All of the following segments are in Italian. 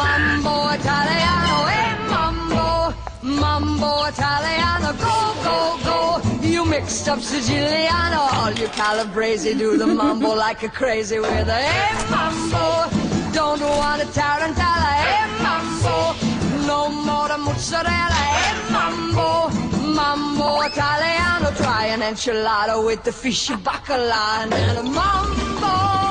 mambo Italiano, hey mambo, mambo Italiano, go, go, go. You mixed up Siciliano, all you Calabrese do the mambo like a crazy with a hey mambo. Don't want a tarantella, hey mambo. No more the mozzarella, hey mambo. Mambo Italiano, try an enchilada with the fishy bacala and a mambo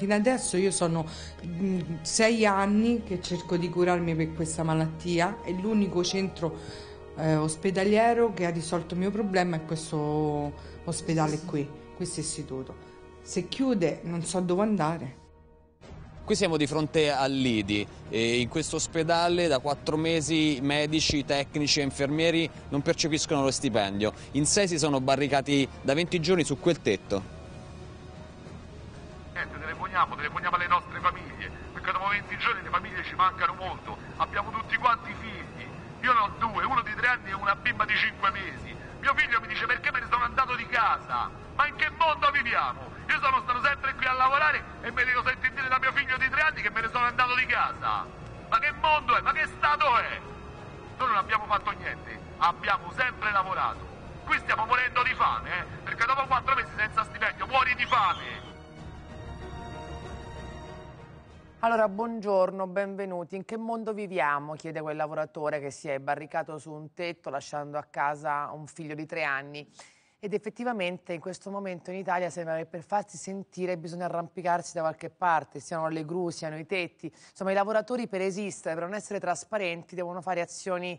Fino adesso io sono mh, sei anni che cerco di curarmi per questa malattia e l'unico centro eh, ospedaliero che ha risolto il mio problema è questo ospedale qui, questo istituto. Se chiude non so dove andare. Qui siamo di fronte all'IDI e in questo ospedale da quattro mesi medici, tecnici e infermieri non percepiscono lo stipendio. In sei si sono barricati da 20 giorni su quel tetto. Niente, telefoniamo, alle nostre famiglie, perché dopo 20 giorni le famiglie ci mancano molto. Abbiamo tutti quanti figli. Io ne ho due, uno di tre anni e una bimba di cinque mesi. Mio figlio mi dice perché me ne sono andato di casa. Ma in che mondo viviamo? Io sono stato sempre qui a lavorare e me devo sentire dire da mio figlio di tre anni che me ne sono andato di casa. Ma che mondo è? Ma che stato è? Noi non abbiamo fatto niente, abbiamo sempre lavorato. Qui stiamo morendo di fame, eh? Perché dopo quattro mesi senza stipendio muori di fame. Allora, buongiorno, benvenuti. In che mondo viviamo? chiede quel lavoratore che si è barricato su un tetto lasciando a casa un figlio di tre anni. Ed effettivamente in questo momento in Italia sembra che per farsi sentire bisogna arrampicarsi da qualche parte, siano le gru, siano i tetti. Insomma, i lavoratori per esistere, per non essere trasparenti, devono fare azioni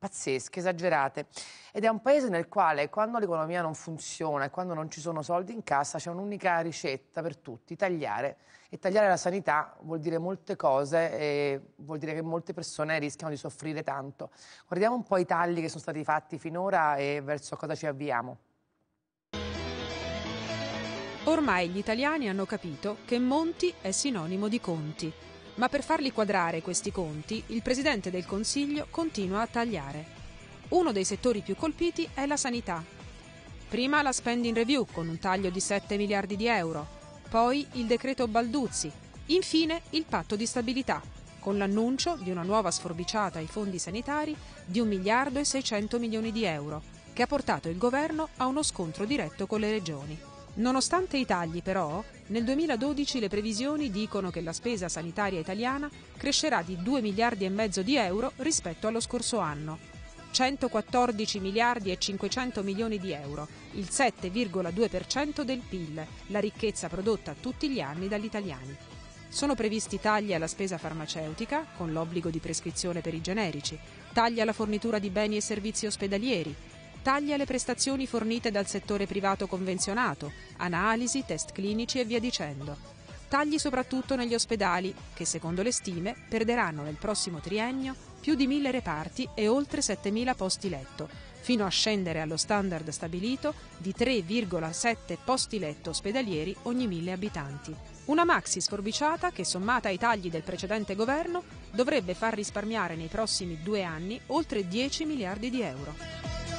pazzesche, esagerate. Ed è un paese nel quale quando l'economia non funziona e quando non ci sono soldi in cassa c'è un'unica ricetta per tutti, tagliare. E tagliare la sanità vuol dire molte cose e vuol dire che molte persone rischiano di soffrire tanto. Guardiamo un po' i tagli che sono stati fatti finora e verso cosa ci avviamo. Ormai gli italiani hanno capito che Monti è sinonimo di conti, ma per farli quadrare questi conti il Presidente del Consiglio continua a tagliare. Uno dei settori più colpiti è la sanità. Prima la spending review con un taglio di 7 miliardi di euro, poi il decreto Balduzzi, infine il patto di stabilità, con l'annuncio di una nuova sforbiciata ai fondi sanitari di 1 miliardo e 600 milioni di euro, che ha portato il governo a uno scontro diretto con le regioni. Nonostante i tagli, però, nel 2012 le previsioni dicono che la spesa sanitaria italiana crescerà di 2 miliardi e mezzo di euro rispetto allo scorso anno. 114 miliardi e 500 milioni di euro, il 7,2% del PIL, la ricchezza prodotta tutti gli anni dagli italiani. Sono previsti tagli alla spesa farmaceutica, con l'obbligo di prescrizione per i generici, tagli alla fornitura di beni e servizi ospedalieri, tagli alle prestazioni fornite dal settore privato convenzionato, analisi, test clinici e via dicendo. Tagli soprattutto negli ospedali, che secondo le stime perderanno nel prossimo triennio più di mille reparti e oltre 7.000 posti letto, fino a scendere allo standard stabilito di 3,7 posti letto ospedalieri ogni mille abitanti. Una maxi sforbiciata che, sommata ai tagli del precedente governo, dovrebbe far risparmiare nei prossimi due anni oltre 10 miliardi di euro.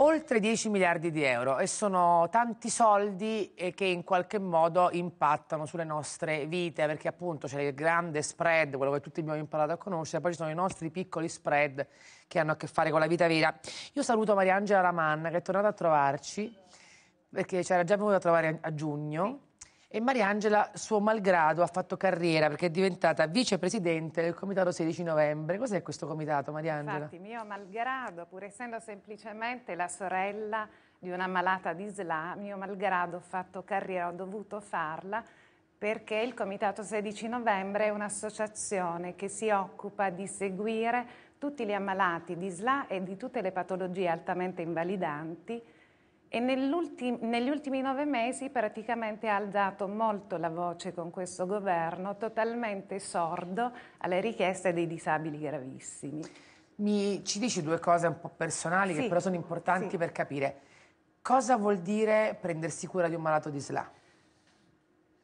Oltre 10 miliardi di euro e sono tanti soldi eh, che in qualche modo impattano sulle nostre vite perché appunto c'è il grande spread, quello che tutti abbiamo imparato a conoscere, poi ci sono i nostri piccoli spread che hanno a che fare con la vita vera. Io saluto Mariangela Ramanna che è tornata a trovarci perché c'era già venuta a trovare a giugno e Mariangela, suo malgrado, ha fatto carriera perché è diventata vicepresidente del comitato 16 novembre. Cos'è questo comitato, Mariangela? Infatti, mio malgrado, pur essendo semplicemente la sorella di una malata di SLA, mio malgrado ho fatto carriera, ho dovuto farla perché il comitato 16 novembre è un'associazione che si occupa di seguire tutti gli ammalati di SLA e di tutte le patologie altamente invalidanti e negli ultimi nove mesi praticamente ha alzato molto la voce con questo governo, totalmente sordo alle richieste dei disabili gravissimi. Mi, ci dici due cose un po' personali Sì, che però sono importanti sì. per capire. Cosa vuol dire prendersi cura di un malato di SLA?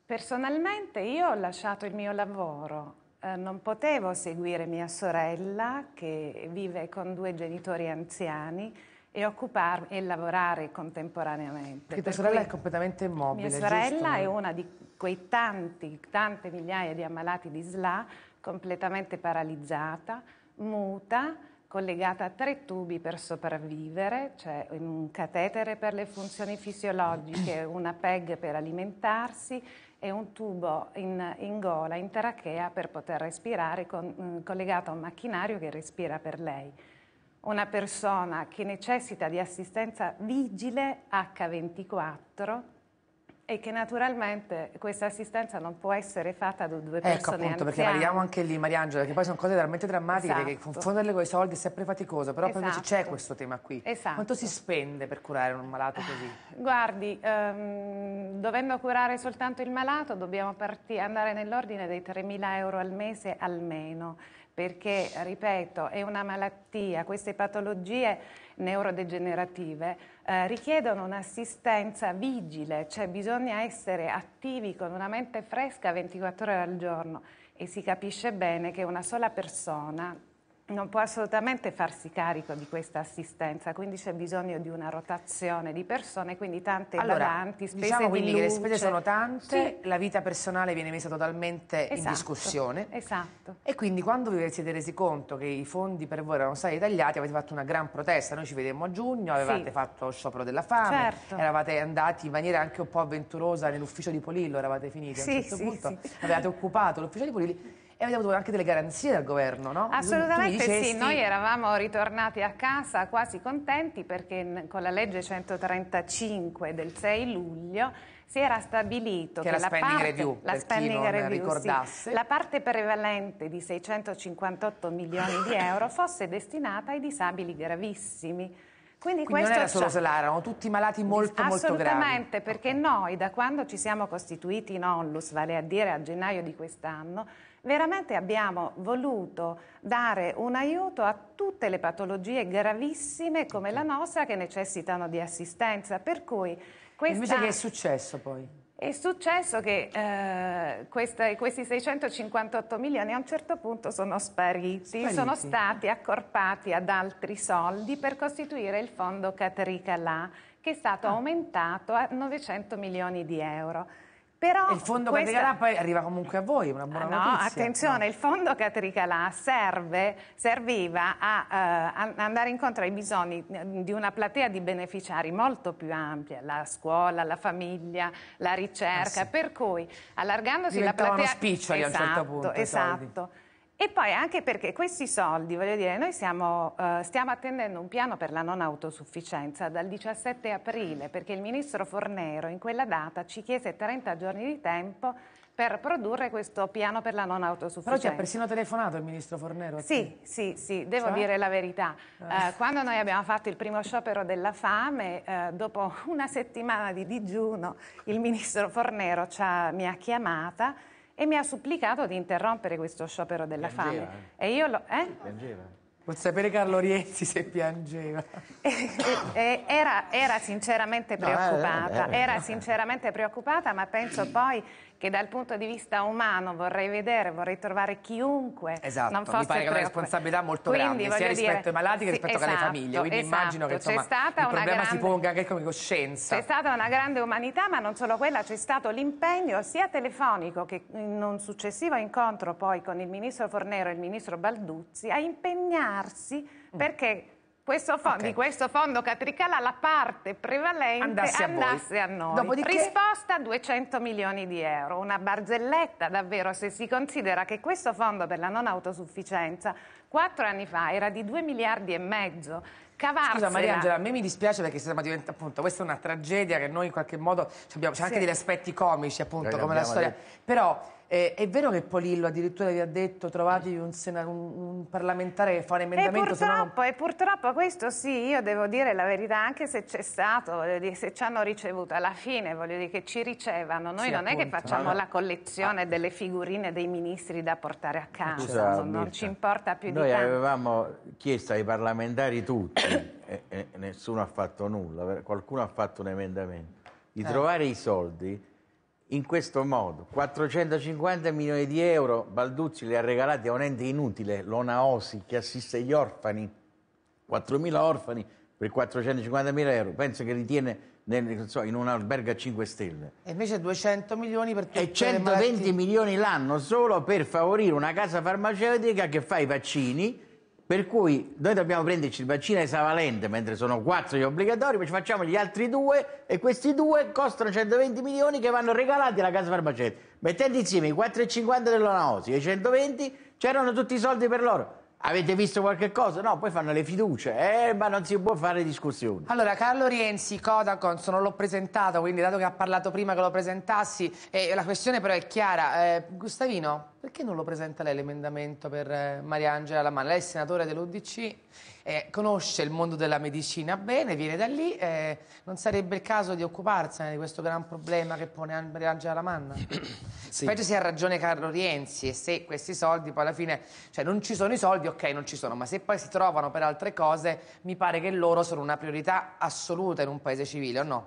Personalmente io ho lasciato il mio lavoro, eh, non potevo seguire mia sorella che vive con due genitori anziani e occuparmi e lavorare contemporaneamente. Perché tua Per sorella è completamente immobile, Mia sorella giusto? è una di quei tanti, tante migliaia di ammalati di SLA, completamente paralizzata, muta, collegata a tre tubi per sopravvivere, cioè un catetere per le funzioni fisiologiche, una PEG per alimentarsi e un tubo in, in gola, in trachea per poter respirare, con- mm, collegato a un macchinario che respira per lei. Una persona che necessita di assistenza vigile H24 e che naturalmente questa assistenza non può essere fatta da due Ecco persone appunto, perché anziane. arriviamo anche lì, Mariangela, perché poi sono cose veramente drammatiche, che Esatto. confonderle con i soldi è sempre faticoso, però poi invece c'è Esatto. questo tema qui. Esatto. Quanto si spende per curare un malato così? Guardi, ehm, dovendo curare soltanto il malato dobbiamo andare nell'ordine dei 3.000 euro al mese almeno, perché, ripeto, è una malattia, queste patologie neurodegenerative eh, richiedono un'assistenza vigile, cioè bisogna essere attivi con una mente fresca 24 ore al giorno e si capisce bene che una sola persona non può assolutamente farsi carico di questa assistenza, quindi c'è bisogno di una rotazione di persone, quindi tante Allora, badanti, spese diciamo di quindi che le spese luce. sono tante, Sì, la vita personale viene messa totalmente in esatto, discussione. Esatto. E quindi quando vi siete resi conto che i fondi per voi erano stati tagliati avete fatto una gran protesta, noi ci vedemmo a giugno, avevate Sì. fatto sciopero della fame, Certo. eravate andati in maniera anche un po' avventurosa nell'ufficio di Polillo, eravate finiti a Sì, un certo punto, avevate occupato l'ufficio di Polillo avete avuto anche delle garanzie dal governo, no? Tu- tu mi Assolutamente dicesti- sì, noi eravamo ritornati a casa quasi contenti perché con la legge 135 del 6 luglio si era stabilito Che che, la la, spending parte, review, la spending review, sì, ricordasse. la parte prevalente di 658 milioni di euro fosse destinata ai disabili gravissimi. Quindi, Quindi non questo era solo. Sela, erano tutti malati molto molto gravi. Assolutamente, perché noi da quando ci siamo costituiti in Onlus, vale a dire a gennaio di quest'anno, veramente abbiamo voluto dare un aiuto a tutte le patologie gravissime come la nostra che necessitano di assistenza. Per cui questa... Invece che è successo poi? È successo che eh, questa- questi 658 milioni a un certo punto sono spariti, Spariti. sono stati accorpati ad altri soldi per costituire il fondo Catericalà che è stato Ah. aumentato a 900 milioni di euro. Però il fondo questa- Catericalà poi arriva comunque a voi, una buona Ah, no, notizia. attenzione, No. il fondo Catricalà serve, serviva a, eh, a andare incontro ai bisogni eh, di una platea di beneficiari molto più ampia, la scuola, la famiglia, la ricerca, Ah, sì. per cui allargandosi la Diventavano platea... spiccioli a un certo Esatto, punto. Esatto. E poi anche perché questi soldi, voglio dire, noi siamo, eh, stiamo attendendo un piano per la non autosufficienza dal 17 aprile, perché il ministro Fornero in quella data ci chiese 30 giorni di tempo per produrre questo piano per la non Però autosufficienza. ci ha persino telefonato il ministro Fornero. Sì, sì, sì, devo Cioè? dire la verità. Ah. Eh, quando noi abbiamo fatto il primo sciopero della fame, eh, dopo una settimana di digiuno, il ministro Fornero ci ha- mi ha chiamata e mi ha supplicato di interrompere questo sciopero della Piangeva, fame. E io lo... eh? Piangeva. Vuol sapere Carlo Rienzi se piangeva. Era, era sinceramente No, eh, preoccupata, eh, eh. era sinceramente preoccupata, ma penso poi che dal punto di vista umano vorrei vedere, vorrei trovare chiunque Esatto, non mi fosse pare che è una responsabilità molto Quindi, grande, sia rispetto dire, ai malati che sì, rispetto alle esatto, famiglie. Quindi esatto. immagino che insomma, il problema si grande- ponga anche come coscienza. C'è stata una grande umanità, ma non solo quella, c'è stato l'impegno sia telefonico che in un successivo incontro poi con il ministro Fornero e il ministro Balduzzi a impegnarsi perché questo fo- Mm. Ok. di questo fondo Catricala la parte prevalente Andasse a andasse a noi. Dopodiché- Risposta 200 milioni di euro, una barzelletta davvero se si considera che questo fondo per la non autosufficienza quattro anni fa era di 2 miliardi e mezzo. Cavarsela. Scusa Mariangela, a me mi dispiace perché siamo diventa, appunto, questa è una tragedia che noi in qualche modo abbiamo, c'è anche Sì. degli aspetti comici appunto Noi come la storia, però eh, è vero che Polillo addirittura vi ha detto trovatevi un, un- un parlamentare che fa un E emendamento se no non- purtroppo, e purtroppo questo sì, io devo dire la verità, anche se c'è stato, dire, se ci hanno ricevuto, alla fine voglio dire che ci ricevano, noi Sì, non è che appunto. facciamo No, no. la collezione delle figurine dei ministri da portare a casa, Scusa, non, non Mirta, ci importa più Noi di tanto. avevamo chiesto ai parlamentari tutti, e, e nessuno ha fatto nulla, qualcuno ha fatto un emendamento, di Eh. trovare i soldi in questo modo. 450 milioni di euro Balduzzi li ha regalati a un ente inutile, l'Onaosi, che assiste gli orfani, 4.000 orfani per 450 mila euro. Penso che li tiene nel- so, in un albergo a 5 stelle. E invece 200 milioni per tutte E le 120 malattie. milioni l'anno solo per favorire una casa farmaceutica che fa i vaccini, per cui noi dobbiamo prenderci il vaccino esavalente, mentre sono quattro gli obbligatori, poi ci facciamo gli altri due e questi due costano 120 milioni che vanno regalati alla casa farmaceutica. Mettendo insieme i 4,50 dell'Onaosi e i 120, c'erano tutti i soldi per loro. Avete visto qualche cosa? No, poi fanno le fiducie, eh, ma non si può fare discussioni. Allora, Carlo Rienzi, Codacons, non l'ho presentato, quindi dato che ha parlato prima che lo presentassi, e la questione però è chiara. Eh, Gustavino, perché non lo presenta lei l'emendamento per eh, Mariangela Lamanna? Lei è senatore dell'UDC, eh, conosce il mondo della medicina bene, viene da lì, eh, non sarebbe il caso di occuparsene di questo gran problema che pone An- Mariangela Lamanna? Specie se ha ragione Carlo Rienzi e se questi soldi poi alla fine, cioè non ci sono i soldi, ok non ci sono, ma se poi si trovano per altre cose, mi pare che loro sono una priorità assoluta in un paese civile, o no?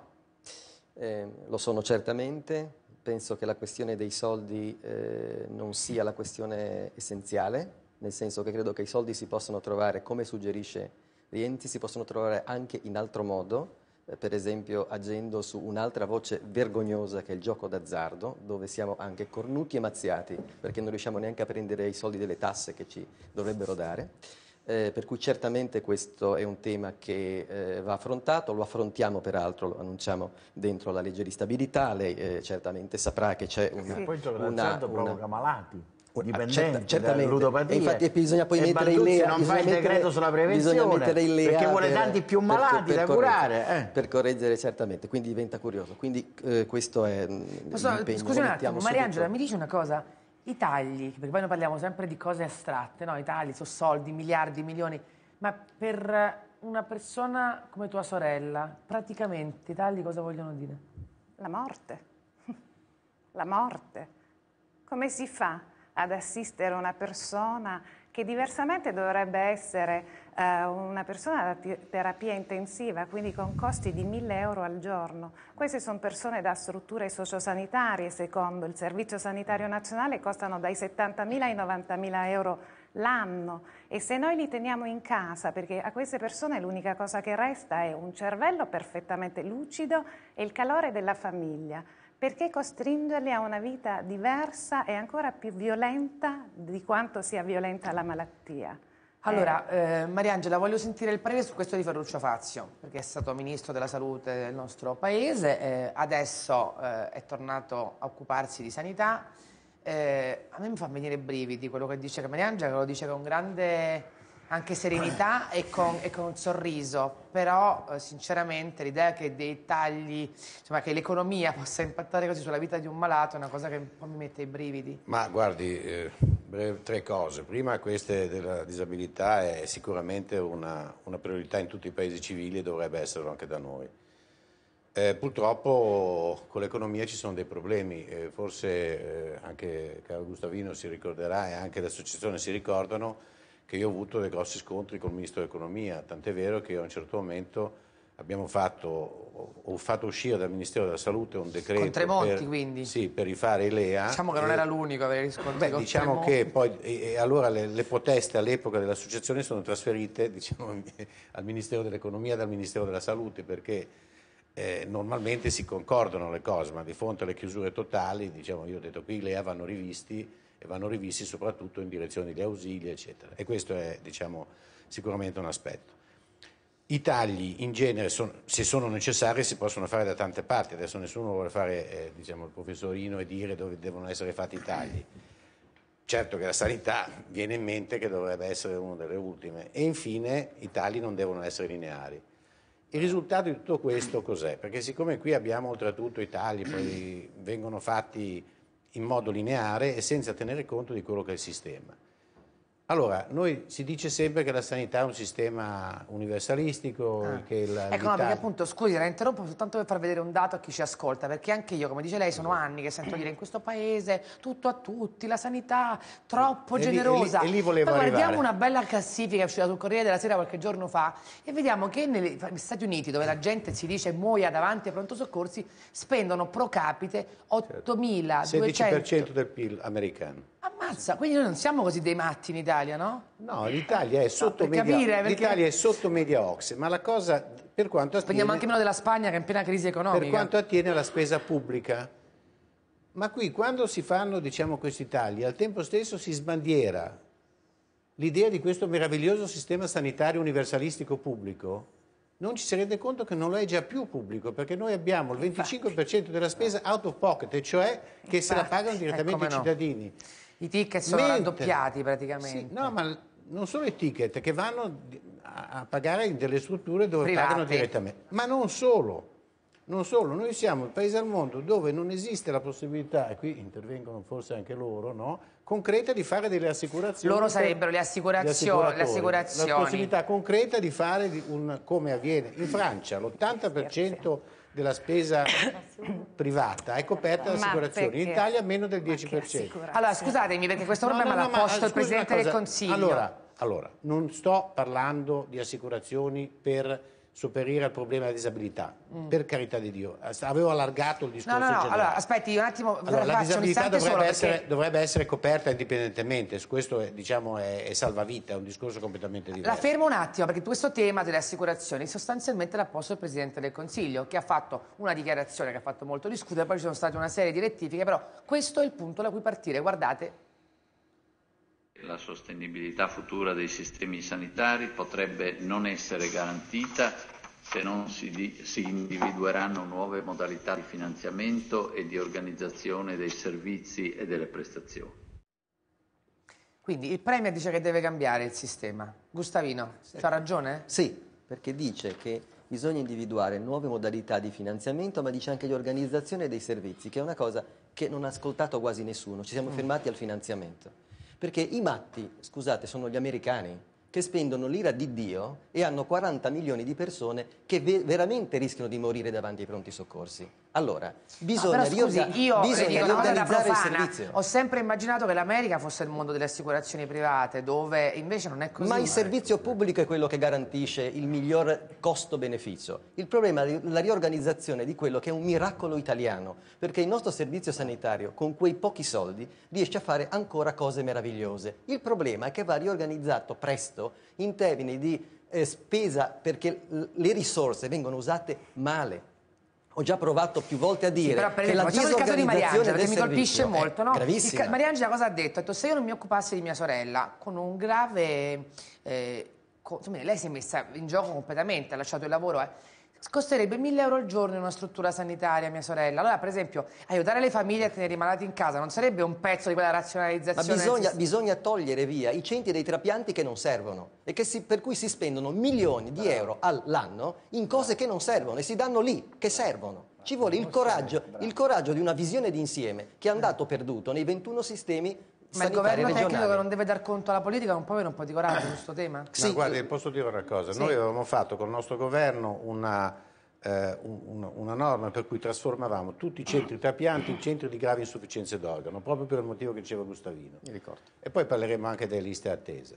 Eh, lo sono certamente, penso che la questione dei soldi eh, non sia la questione essenziale, nel senso che credo che i soldi si possono trovare, come suggerisce Rienzi, si possono trovare anche in altro modo, eh, per esempio agendo su un'altra voce vergognosa che è il gioco d'azzardo, dove siamo anche cornuti e mazziati, perché non riusciamo neanche a prendere i soldi delle tasse che ci dovrebbero dare. Eh, per cui certamente questo è un tema che eh, va affrontato, lo affrontiamo peraltro, lo annunciamo dentro la legge di stabilità, lei eh, certamente saprà che c'è una... Poi il gioco una- provoca malati, dipendenti, certa- certamente. E infatti bisogna poi E mettere in lea non fa il decreto sulla bisogna prevenzione mettere in lea perché vuole per- tanti più per- malati per da correggere, curare. eh. per correggere certamente quindi diventa curioso quindi eh, questo è mm, Posso- scusi un attimo, Mariangela, subito. mi dici una cosa? I tagli, perché poi noi parliamo sempre di cose astratte, no? I tagli sono soldi, miliardi, milioni, ma per una persona come tua sorella, praticamente i tagli cosa vogliono dire? La morte. La morte. Come si fa ad assistere una persona che diversamente dovrebbe essere eh, una persona da terapia intensiva, quindi con costi di 1000 euro al giorno? Queste sono persone da strutture sociosanitarie, secondo il Servizio Sanitario Nazionale, costano dai 70.000 ai 90.000 euro l'anno e se noi li teniamo in casa, perché a queste persone l'unica cosa che resta è un cervello perfettamente lucido e il calore della famiglia, perché costringerli a una vita diversa e ancora più violenta di quanto sia violenta la malattia? Allora, eh, Mariangela, voglio sentire il parere su questo di Ferruccio Fazio, perché è stato ministro della salute del nostro paese, eh, adesso eh, è tornato a occuparsi di sanità. Eh, a me mi fa venire i brividi quello che dice che Mariangela, che lo dice con grande anche serenità e con, e con un sorriso, però eh, sinceramente l'idea che dei tagli, insomma che l'economia possa impattare così sulla vita di un malato è una cosa che un po' mi mette i brividi. Ma guardi, eh, tre cose. Prima, queste della disabilità è sicuramente una, una priorità in tutti i paesi civili e dovrebbe esserlo anche da noi. Eh, purtroppo con l'economia ci sono dei problemi, eh, forse eh, anche caro Gustavino si ricorderà e anche l'associazione si ricordano che io ho avuto dei grossi scontri col Ministro dell'Economia, tant'è vero che a un certo momento abbiamo fatto, ho- fatto uscire dal Ministero della Salute un decreto Con Tremonti, per, quindi? Sì, per rifare i LEA. Diciamo che non e- era l'unico a avere riscontri Beh, con diciamo Tremonti. che poi e, e allora le, le proteste all'epoca dell'associazione sono trasferite diciamo, al Ministero dell'Economia dal Ministero della Salute perché eh, normalmente si concordano le cose, ma di fronte alle chiusure totali, diciamo, io ho detto qui i LEA vanno rivisti e vanno rivisti soprattutto in direzione degli ausili, eccetera. E questo è diciamo, sicuramente un aspetto. I tagli in genere, son- se sono necessari, si possono fare da tante parti. Adesso nessuno vuole fare eh, diciamo, il professorino e dire dove devono essere fatti i tagli. Certo che la sanità viene in mente che dovrebbe essere una delle ultime. E infine i tagli non devono essere lineari. Il risultato di tutto questo cos'è? Perché siccome qui abbiamo oltretutto i tagli, poi vengono fatti in modo lineare e senza tenere conto di quello che è il sistema. Allora, noi si dice sempre che la sanità è un sistema universalistico, Ah. che il- Ecco, no, perché appunto, scusi, la interrompo soltanto per far vedere un dato a chi ci ascolta, perché anche io, come dice lei, sono anni che sento dire in questo paese tutto a tutti, la sanità troppo E lì- generosa. e lì- e lì volevo Poi guardiamo arrivare. una bella classifica uscita sul Corriere della Sera qualche giorno fa e vediamo che negli Stati Uniti, dove la gente si dice muoia davanti ai pronto soccorsi, spendono pro capite 8.200... 16% del PIL americano. Ammazza, quindi noi non siamo così dei matti in Italia, no? No, l'Italia è sotto per media, capire, perché- l'Italia è sotto media Ox, ma la cosa per quanto attiene, anche meno della Spagna che è in piena crisi economica. per quanto attiene alla spesa pubblica. Ma qui quando si fanno, diciamo, questi tagli, al tempo stesso si sbandiera l'idea di questo meraviglioso sistema sanitario universalistico pubblico, non ci si rende conto che non lo è già più pubblico, perché noi abbiamo il 25% della spesa out of pocket, e cioè che se la pagano direttamente eh, i no. I ticket sono Mentre- raddoppiati praticamente. Sì, no, ma non solo i ticket che vanno a, pagare in delle strutture dove Private. pagano direttamente, ma non solo. Non solo, noi siamo il paese al mondo dove non esiste la possibilità, e qui intervengono forse anche loro, no? concreta di fare delle assicurazioni. Loro sarebbero le assicurazioni- le assicurazioni. La possibilità concreta di fare un, come avviene in Francia, l'80% della spesa privata è coperta da Ma assicurazioni, in? Italia meno del 10%. Allora, scusatemi, perché questo No, problema no, no, l'ha posto il Presidente del. Consiglio. Allora, allora, non sto parlando di assicurazioni per sopperire al problema della disabilità, per carità di Dio. Avevo allargato il Mm. No, discorso no, no, generale. allora aspetti un attimo, Allora, la disabilità dovrebbe essere, perché... dovrebbe essere coperta indipendentemente, su questo è, diciamo, è, è salvavita, è un discorso completamente La diverso. fermo un attimo perché questo tema delle assicurazioni sostanzialmente l'ha posto il Presidente del Consiglio che ha fatto una dichiarazione che ha fatto molto discutere, poi ci sono state una serie di rettifiche, però questo è il punto da cui partire. Guardate, La sostenibilità futura dei sistemi sanitari potrebbe non essere garantita se non si, di- si individueranno nuove modalità di finanziamento e di organizzazione dei servizi e delle prestazioni. quindi il Premier dice che deve cambiare il sistema. Gustavino, c'ha ragione? Sì, perché dice che bisogna individuare nuove modalità di finanziamento, ma dice anche di organizzazione dei servizi, che è una cosa che non ha ascoltato quasi nessuno. Ci siamo fermati al finanziamento. Perché i matti, scusate, sono gli americani che spendono l'ira di Dio e hanno 40 milioni di persone che ve- veramente rischiano di morire davanti ai pronti soccorsi. Allora, bisogna, No, però scusi, riorga- io le bisogna riorganizzare il servizio. ho sempre immaginato che l'America fosse il mondo delle assicurazioni private, dove invece non è così. Ma il servizio pubblico è quello che garantisce il miglior costo-beneficio. Il problema è la riorganizzazione di quello che è un miracolo italiano, perché il nostro servizio sanitario, con quei pochi soldi, riesce a fare ancora cose meravigliose. Il problema è che va riorganizzato presto in termini di eh, spesa, perché le risorse vengono usate male. Ho già provato più volte a Sì, dire però per che la esempio, il caso di disorganizzazione Mariangela, del perché mi colpisce è molto, no? Il gravissima. ca- Mariangela cosa ha detto? Ha detto, se io non mi occupassi di mia sorella, con un grave... eh, co- insomma, lei si è messa in gioco completamente, ha lasciato il lavoro, eh. Costerebbe 1000 euro al giorno in una struttura sanitaria mia sorella. Allora, per esempio, aiutare le famiglie a tenere i malati in casa non sarebbe un pezzo di quella Ma razionalizzazione? del bisogna, bisogna togliere via i centri dei trapianti che non servono e che si- per cui si spendono milioni di euro all'anno in cose che non servono e si danno lì, che servono. Ci vuole il coraggio, il coraggio di una visione d'insieme che è andato perduto nei 21 sistemi Ma il governo tecnico che regionali. non deve dar conto alla politica non può avere un po' di coraggio su questo tema? Ma guardi, posso dire una cosa? Sì. Noi avevamo fatto con il nostro governo una, eh, un- un- una norma per cui trasformavamo tutti i centri trapianti in centri di gravi insufficienze d'organo, proprio per il motivo che diceva Gustavino. Mi ricordo. E poi parleremo anche delle liste attesa.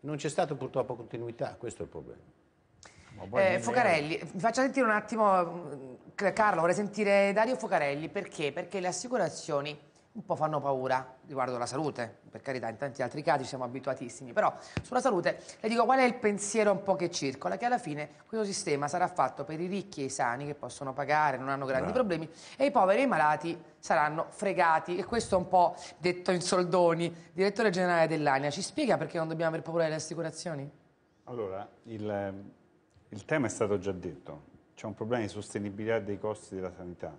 Non c'è stata purtroppo continuità, questo è il problema. Eh, Focarelli, mi faccia sentire un attimo, mh, Carlo, vorrei sentire Dario Focarelli, perché? Perché le assicurazioni un po' fanno paura riguardo alla salute, per carità, in tanti altri casi siamo abituatissimi, però sulla salute le dico qual è il pensiero un po' che circola, che alla fine questo sistema sarà fatto per i ricchi e i sani che possono pagare, non hanno grandi Bravo. problemi, e i poveri e i malati saranno fregati, e questo è un po' detto in soldoni, direttore generale dell'ANIA, ci spiega perché non dobbiamo aver paura delle assicurazioni? Allora, il, il tema è stato già detto, c'è un problema di sostenibilità dei costi della sanità,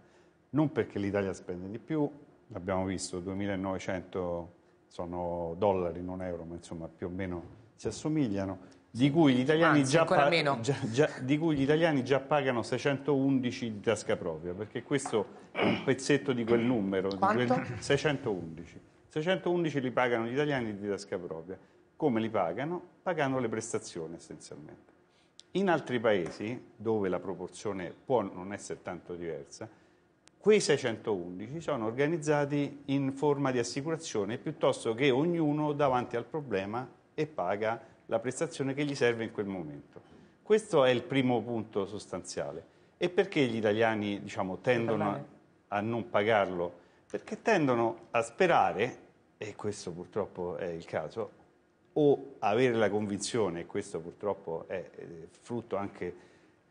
non perché l'Italia spende di più, l'abbiamo visto, 2.900 sono dollari, non euro, ma insomma più o meno si assomigliano, di cui gli italiani, Anzi, già, già- già- di cui gli italiani già pagano 611 di tasca propria, perché questo è un pezzetto di quel numero, di quel- 611. 611 li pagano gli italiani di tasca propria. Come li pagano? Pagando le prestazioni essenzialmente. In altri paesi, dove la proporzione può non essere tanto diversa, quei 611 sono organizzati in forma di assicurazione piuttosto che ognuno davanti al problema e paga la prestazione che gli serve in quel momento. Questo è il primo punto sostanziale. E perché gli italiani diciamo, tendono a, a non pagarlo? Perché tendono a sperare, e questo purtroppo è il caso, o avere la convinzione, e questo purtroppo è eh, frutto anche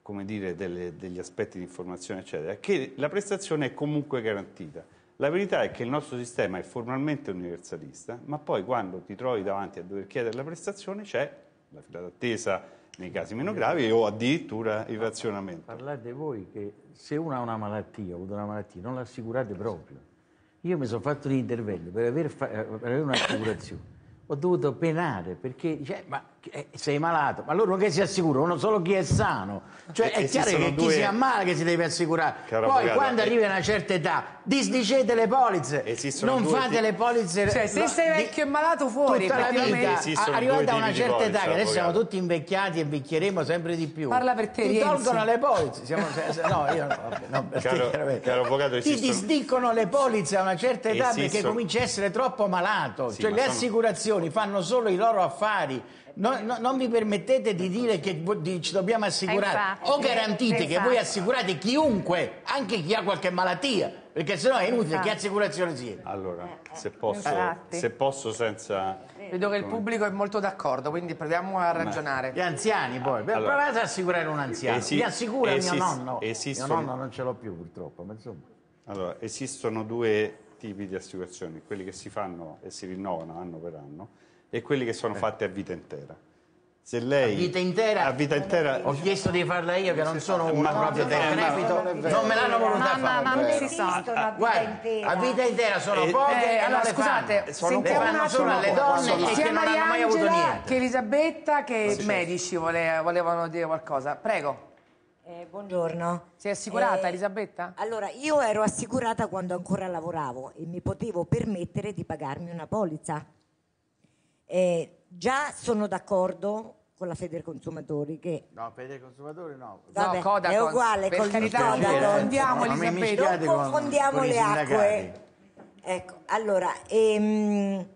come dire, delle, degli aspetti di informazione, eccetera, che la prestazione è comunque garantita. La verità è che il nostro sistema è formalmente universalista, ma poi quando ti trovi davanti a dover chiedere la prestazione c'è la fila d'attesa nei casi meno gravi o addirittura il razionamento. Parlate voi che se uno ha una malattia, avuto una malattia, non l'assicurate proprio. Io mi sono fatto un intervento per avere, fa- per avere un'assicurazione. Ho dovuto penare perché dice, ma eh, sei malato, ma loro che si assicurano? Solo chi è sano. Cioè è chiaro che Esistono chi si due- ammala che si deve assicurare. Caro Poi avvocato, quando eh, arrivi a una certa età, disdicete le polizze. Esistono non due fate tipi- le polizze. Cioè, se no, sei di- vecchio e malato fuori, tutta la vita, due a una di certa polizze, età, che adesso siamo tutti invecchiati e invecchieremo sempre di più. Parla per te, Ti Rienzi. tolgono le polizze. Siamo, no, io no, vabbè, no, per te, Caro- chiaramente. caro avvocato, Ti esistono- disdicono le polizze a una certa età perché Esistono- cominci a essere troppo malato. Sì, cioè, le sono- assicurazioni fanno solo i loro affari. No- no- non vi permettete di dire che di- ci dobbiamo assicurare infatti, o garantite che esatto. voi assicurate chiunque, anche chi ha qualche malattia, perché sennò è inutile, Infatti. che assicurazione sia? Allora, se posso, se posso senza... Vedo che il pubblico è molto d'accordo, quindi proviamo a ragionare. Gli anziani poi, Allora, provate ad assicurare un anziano. esi- Mi assicura esist- mio nonno. esistono- Mio nonno non ce l'ho più purtroppo, ma insomma. Allora, esistono due tipi di assicurazioni, quelli che si fanno e si rinnovano anno per anno e quelli che sono fatti a vita intera. Se lei, A vita intera? A vita intera Ho chiesto di farla io che non sono uno Ma- proprio decrepito, no, non me l'hanno voluta fare. no, non Eh, si sono. Guarda, a vita intera sono Eh, poche Eh, allora, scusate, fanno. sentiamo le un fanno attimo solo alle donne sia che non hanno mai avuto niente. che Elisabetta che i medici vole- volevano dire qualcosa. Prego. Eh, buongiorno. Sei assicurata, Eh, Elisabetta? Allora, io ero assicurata quando ancora lavoravo e mi potevo permettere di pagarmi una polizza. Eh, già sono d'accordo con la Federconsumatori che No, per i consumatori no. Vabbè, no, Codacons, è uguale per col carità, Codacons. confondiamo, Non mi Elisabetta. mischiate non con- confondiamo con i le sindacati. acque. Ecco, allora, ehm,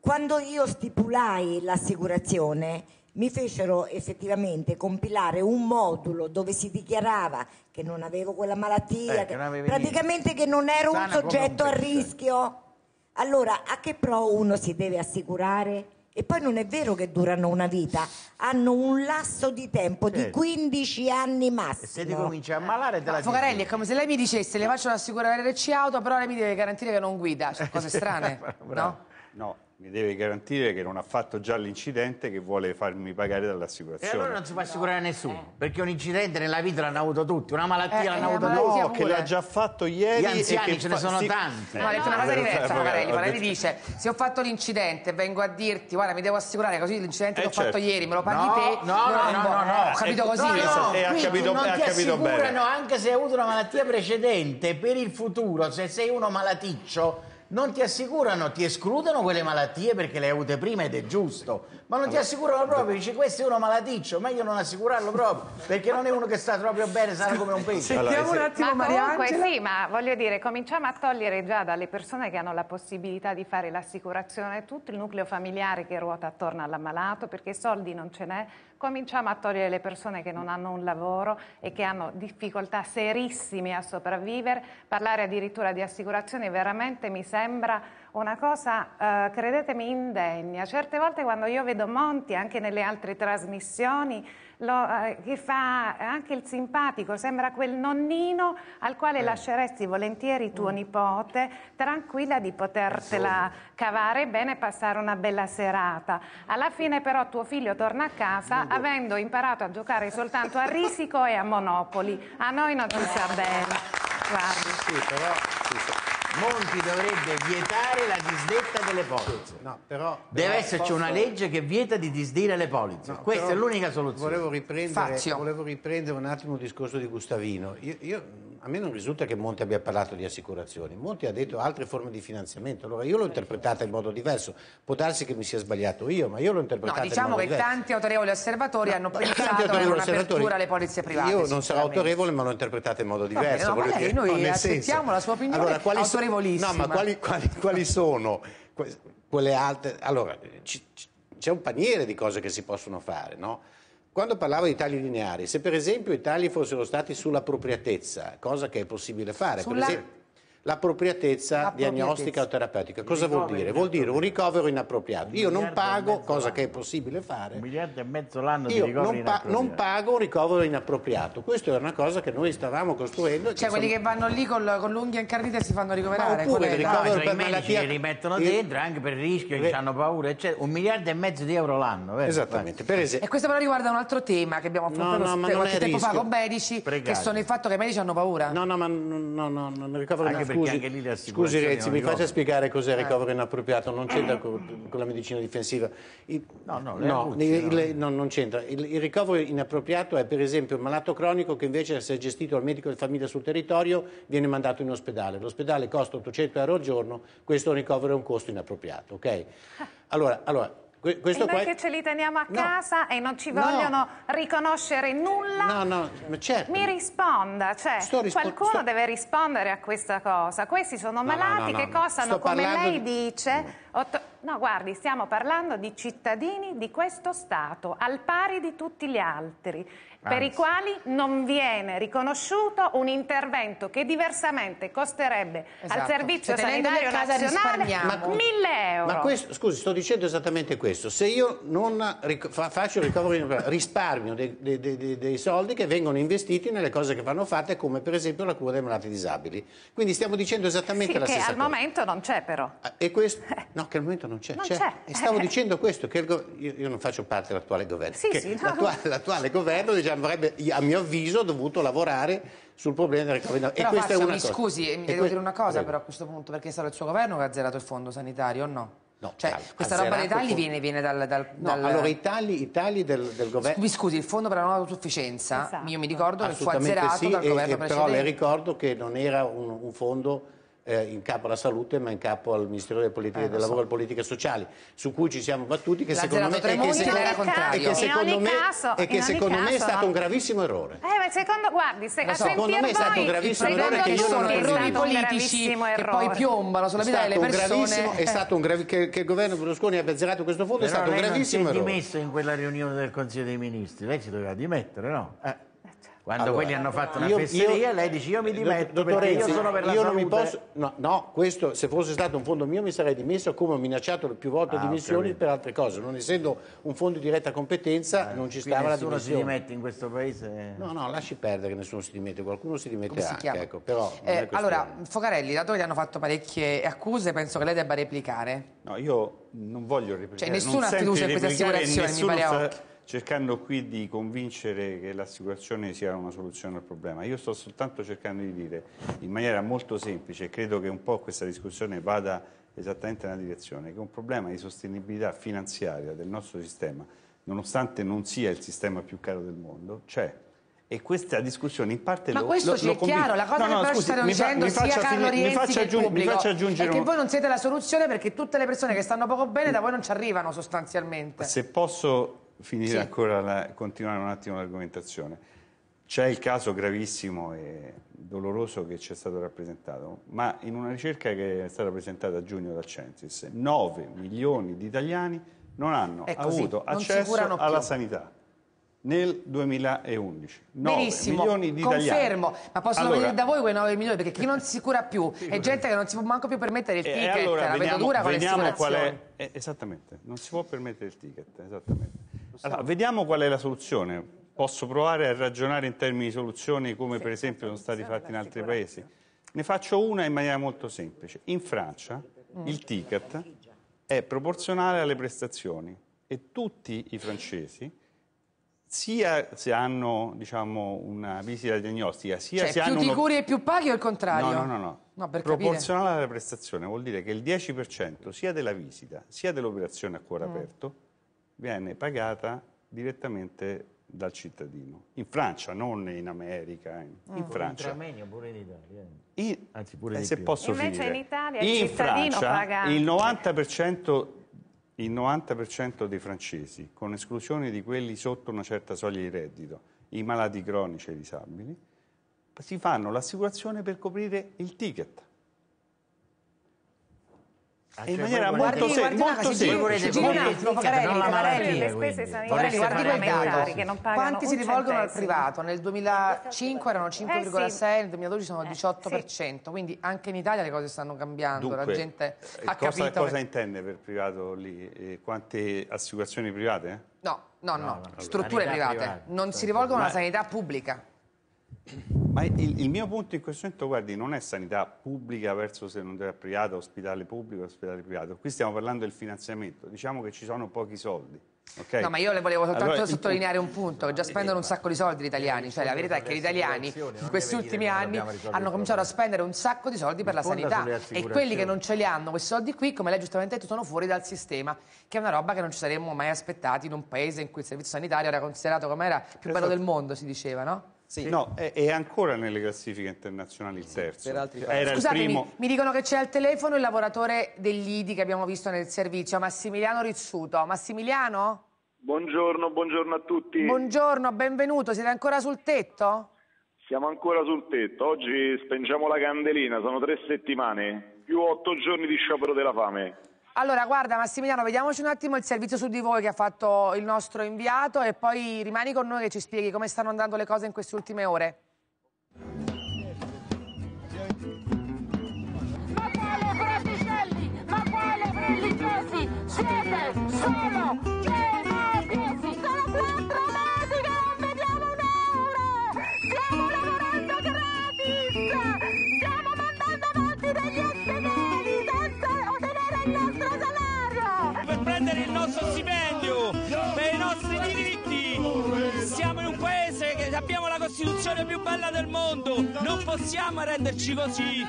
quando io stipulai l'assicurazione mi fecero effettivamente compilare un modulo dove si dichiarava che non avevo quella malattia, Eh, che che- non avevi praticamente che non ero un Sana come soggetto un a pesce. rischio. Allora, a che pro uno si deve assicurare? E poi non è vero che durano una vita, hanno un lasso di tempo di Certo. 15 anni E se ti massimo. cominci a ammalare te la Focarelli, è come se lei mi dicesse le faccio assicurare RC auto, però lei mi deve garantire che non guida. Sono cose strane, no? No, mi deve garantire che non ha fatto già l'incidente che vuole farmi pagare E dall'assicurazione. allora non si può assicurare a nessuno, perché un incidente nella vita l'hanno avuto tutti, una malattia Eh, l'hanno eh, avuto tutti. No, che pure. l'ha già fatto ieri. Gli e anziani che ce ne sono sì. tanti. No, ha detto una cosa Eh, diversa, Focarelli detto- dice: Se ho fatto l'incidente, vengo a dirti, guarda, mi devo assicurare, così l'incidente Eh, che ho fatto certo. ieri me lo paghi No, te. no, no, no, no, no. Ho capito Eh, così. No, Sì, no, e ha capito- non e ti assicurano anche se hai avuto una malattia precedente per il futuro, se sei uno malaticcio. Non ti assicurano, ti escludono quelle malattie perché le hai avute prima ed è giusto, ma non ti assicurano proprio, dici questo è uno malaticcio, meglio non assicurarlo proprio, perché non è uno che sta proprio bene, sano come un pesce. Sentiamo un attimo Ma comunque sì, ma voglio dire, cominciamo a togliere già dalle persone che hanno la possibilità di fare l'assicurazione tutto il nucleo familiare che ruota attorno all'ammalato, perché soldi non ce n'è. Cominciamo a togliere le persone che non hanno un lavoro e che hanno difficoltà serissime a sopravvivere. Parlare addirittura di assicurazioni veramente mi sembra una cosa, eh, credetemi, indegna. Certe volte quando io vedo Monti, anche nelle altre trasmissioni, lo, eh, che fa anche il simpatico, sembra quel nonnino al quale lasceresti volentieri tuo nipote, tranquilla di potertela cavare bene e passare una bella serata. Alla fine però tuo figlio torna a casa avendo imparato a giocare soltanto a risico e a monopoli. A noi non ci sta bene. Guardi. Sì, però Monti dovrebbe vietare la disdetta delle polizze. No, però, Deve però esserci posso- una legge che vieta di disdire le polizze. No, Questa è l'unica soluzione. Volevo riprendere, Fazio. volevo riprendere un attimo il discorso di Gustavino. Io, io a me non risulta che Monti abbia parlato di assicurazioni, Monti ha detto altre forme di finanziamento, allora io l'ho interpretata in modo diverso, può darsi che mi sia sbagliato io, ma io l'ho No, interpretata in diciamo modo che diverso. tanti autorevoli osservatori hanno Tanti pensato a un'apertura alle polizie private. Io non sarò autorevole, ma l'ho interpretata in modo bene, diverso. no, noi No, nel accettiamo la sua opinione quali so- autorevolissima. No, ma quali, quali- quali sono que- quelle altre... Allora, c'è un paniere di cose che si possono fare, no? Quando parlavo di tagli lineari, se per esempio i tagli fossero stati sull'appropriatezza, cosa che è possibile fare, Sulla- per esempio l'appropriatezza diagnostica o terapeutica, cosa vuol dire? Vuol dire un ricovero inappropriato. Io non e pago, cosa che è possibile fare, Un miliardo e mezzo l'anno di io ricoveri non, pa- non pago un ricovero inappropriato. Questa è una cosa che noi stavamo costruendo. Cioè quelli che vanno lì col- con l'unghia incarnita e si fanno ricoverare. Ma oppure il ricovero No, per i medici malattia- li rimettono il- dentro anche per il rischio, che Re- hanno paura, eccetera. Un miliardo e mezzo di euro l'anno, vero? Esattamente, per E esempio. questo però riguarda un altro tema che abbiamo affrontato no, ma qualche non è tempo fa rischio. con medici, Pregate. che sono il fatto che i medici hanno paura. No, no, ma non no, no, non ricovero perché scusi, scusi Renzi, mi faccia spiegare cos'è il ricovero inappropriato, non c'entra con, con la medicina difensiva. Il- No, no, no, il- no. il- no, non c'entra. Il, ricovero inappropriato è per esempio un malato cronico che invece di essere gestito dal medico di famiglia sul territorio viene mandato in ospedale. L'ospedale costa 800 euro al giorno, questo ricovero è un costo inappropriato, ok? Allora, allora que- questo e noi qua... che ce li teniamo a No. casa e non ci No. vogliono riconoscere nulla. No, no, ma certo. Mi risponda, cioè rispo- qualcuno sto- deve rispondere a questa cosa. Questi sono No, no, malati no, che no, no. costano, come parlando lei di- dice, otto- no guardi, stiamo parlando di cittadini di questo Stato, al pari di tutti gli altri, per i Anzi. quali non viene riconosciuto un intervento che diversamente costerebbe al Esatto. Servizio Se tenendoli Sanitario Nazionale. 1000 euro. Ma questo, scusi, sto dicendo esattamente questo. Se io non ric- fa- faccio il ricovero risparmio dei, dei- dei- dei- dei soldi che vengono investiti nelle cose che vanno fatte, come per esempio la cura dei malati disabili. Quindi stiamo dicendo esattamente Sì, la che stessa al cosa. momento non c'è però. Ah, E questo? No, che al momento non c'è. Non c'è. E stavo Eh. dicendo questo, che il go- io, io non faccio parte dell'attuale governo. Sì, che sì, no. l'attuale, l'attuale governo diciamo, avrebbe, a mio avviso, dovuto lavorare sul problema del ricovero. Però e questa Fazio, è una mi cosa. scusi, mi E devo que- dire una cosa Prego. però a questo punto, perché è stato il suo governo che ha zerato il fondo sanitario o no? No, Cioè, ha- questa roba dei tagli viene, viene dal... dal- No, dal- allora i tagli, i tagli del, del governo... Mi scusi, il fondo per la nuova autosufficienza, Esatto. io mi ricordo che fu azzerato sì, dal e- governo e però le precedente. ricordo che non era un, un fondo eh, in capo alla salute, ma in capo al Ministero delle Politiche Eh, del Lavoro so. e politiche sociali, su cui ci siamo battuti, che secondo me, e che secondo- e che secondo me, caso- e che secondo me è stato no. un gravissimo errore. Eh, ma secondo, guardi, se, so. Secondo me è stato un gravissimo errore che io non è errori politici gravissimo che errore. poi piombano sulla È vita delle stato un persone. gravissimo, è stato un gravi- che, che il governo Berlusconi abbia zerato questo fondo è stato un lei non si è gravissimo errore. dimesso in quella riunione del Consiglio dei Ministri, lei si doveva dimettere, no? Eh, Quando Allora, quelli hanno fatto una io- fesseria, io- lei dice io mi dimetto dottor perché Renzi, io sono per la io salute. non mi posso no, no, questo se fosse stato un fondo mio mi sarei dimesso come ho minacciato più volte Ah, dimissioni per altre cose non essendo un fondo di diretta competenza non ci stava la nessuno si dimissione dimette in questo paese. no no lasci perdere che nessuno si dimette qualcuno si dimette Come si anche chiama? ecco però Eh, allora, Focarelli, dato che gli hanno fatto parecchie accuse, penso che lei debba replicare. No, io non voglio replicare. Cioè, nessuna fiducia in queste assicurazioni, mi pare a occhio. Cercando qui di convincere che l'assicurazione sia una soluzione al problema. Io sto soltanto cercando di dire in maniera molto semplice, e credo che un po' questa discussione vada esattamente nella direzione, che un problema di sostenibilità finanziaria del nostro sistema, nonostante non sia il sistema più caro del mondo, c'è. E questa discussione in parte Ma lo, questo lo- ci lo è chiaro, la cosa No, che no, però ci scusi, stanno fa- dicendo mi sia Carlo fini- mi Rienzi faccia che aggiung- mi pubblico faccia aggiungere è che voi non siete la soluzione perché tutte le persone che stanno poco bene da voi non ci arrivano sostanzialmente. Se posso finire Sì. ancora, la- continuare un attimo l'argomentazione. C'è il caso gravissimo e doloroso che ci è stato rappresentato, ma in una ricerca che è stata presentata a giugno dal Censis, 9 milioni di italiani non hanno così, avuto accesso più. alla sanità nel 2011. 9 Benissimo, milioni di confermo, italiani. ma possono Allora, venire da voi quei 9 milioni perché chi non si cura più è gente che non si può manco più permettere il E ticket, allora la vediamo, dura con le assicurazioni. è, eh, esattamente, non si può permettere il ticket, esattamente. Allora, vediamo qual è la soluzione. Posso provare a ragionare in termini di soluzioni come per esempio sono stati fatti in altri paesi? Ne faccio una in maniera molto semplice. In Francia il ticket è proporzionale alle prestazioni e tutti i francesi sia se hanno diciamo, una visita diagnostica, sia Cioè, se più hanno ti uno- curi e più paghi o il contrario? No, no, no, no. No, per capire. Proporzionale alla prestazione vuol dire che il 10% sia della visita sia dell'operazione a Mm. cuore aperto viene pagata direttamente dal cittadino. In Francia, non in America, in, in Francia. Intramoenia pure in Italia. In- Anzi, pure eh, di se più. posso Invece finire. in Italia il In cittadino Francia paga il anche. 90%, il 90% dei francesi, con esclusione di quelli sotto una certa soglia di reddito, i malati cronici e i disabili, si fanno l'assicurazione per coprire il ticket. Ah, in cioè, maniera molto, se- guardi, molto semplice. Vorreste guardi quel dato. alimentari che non pagano Quanti si rivolgono al privato? Nel 2005 erano 5,6, nel 2012 sono Eh, 18%, quindi anche in Italia le cose stanno cambiando, la gente eh, ha cosa, capito. cosa intende per privato lì? Eh, quante assicurazioni private? No, no, no, strutture private, non si rivolgono alla sanità pubblica. Ma il, il mio punto in questo momento, guardi, non è sanità pubblica verso sanità privata, ospedale pubblico, ospedale privato. Qui stiamo parlando del finanziamento. Diciamo che ci sono pochi soldi. ok? No, ma io le volevo soltanto Allora, sottolineare un punto, che già spendono un sacco di soldi gli italiani, cioè la verità è che gli italiani in questi ultimi anni hanno cominciato a spendere un sacco di soldi per la sanità e quelli che non ce li hanno questi soldi qui, come lei giustamente ha detto, sono fuori dal sistema, che è una roba che non ci saremmo mai aspettati in un paese in cui il servizio sanitario era considerato come era più bello del mondo, si diceva, no? Sì. No, è, è ancora nelle classifiche internazionali il terzo. per altri Era il Scusatemi, primo. mi dicono che c'è al telefono il lavoratore dell'IDI che abbiamo visto nel servizio, Massimiliano Rizzuto. Massimiliano? Buongiorno, buongiorno a tutti. Buongiorno, benvenuto, siete ancora sul tetto? Siamo ancora sul tetto. Oggi spengiamo la candelina, sono tre settimane, più otto giorni di sciopero della fame. Allora, guarda Massimiliano, vediamoci un attimo il servizio su di voi che ha fatto il nostro inviato e poi rimani con noi che ci spieghi come stanno andando le cose in queste ultime ore. Ma quale fraticelli? Ma quale religiosi? Siete solo democratici! Sono quattro Costituzione più bella del mondo, non possiamo renderci così.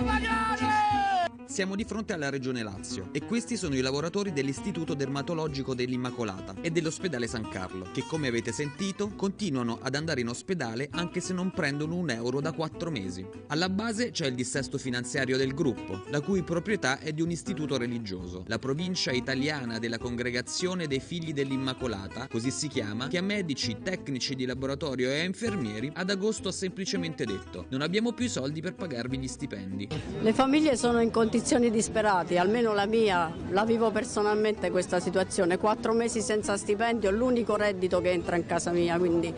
Siamo di fronte alla Regione Lazio e questi sono i lavoratori dell'Istituto Dermatologico dell'Immacolata e dell'ospedale San Carlo, che come avete sentito continuano ad andare in ospedale anche se non prendono un euro da quattro mesi. Alla base c'è il dissesto finanziario del gruppo, la cui proprietà è di un istituto religioso, la provincia italiana della Congregazione dei Figli dell'Immacolata, così si chiama, che a medici, tecnici di laboratorio e infermieri ad agosto ha semplicemente detto non abbiamo più i soldi per pagarvi gli stipendi. Le famiglie sono in condizioni disperate, almeno la mia, la vivo personalmente questa situazione. Quattro mesi senza stipendio, l'unico reddito che entra in casa mia, quindi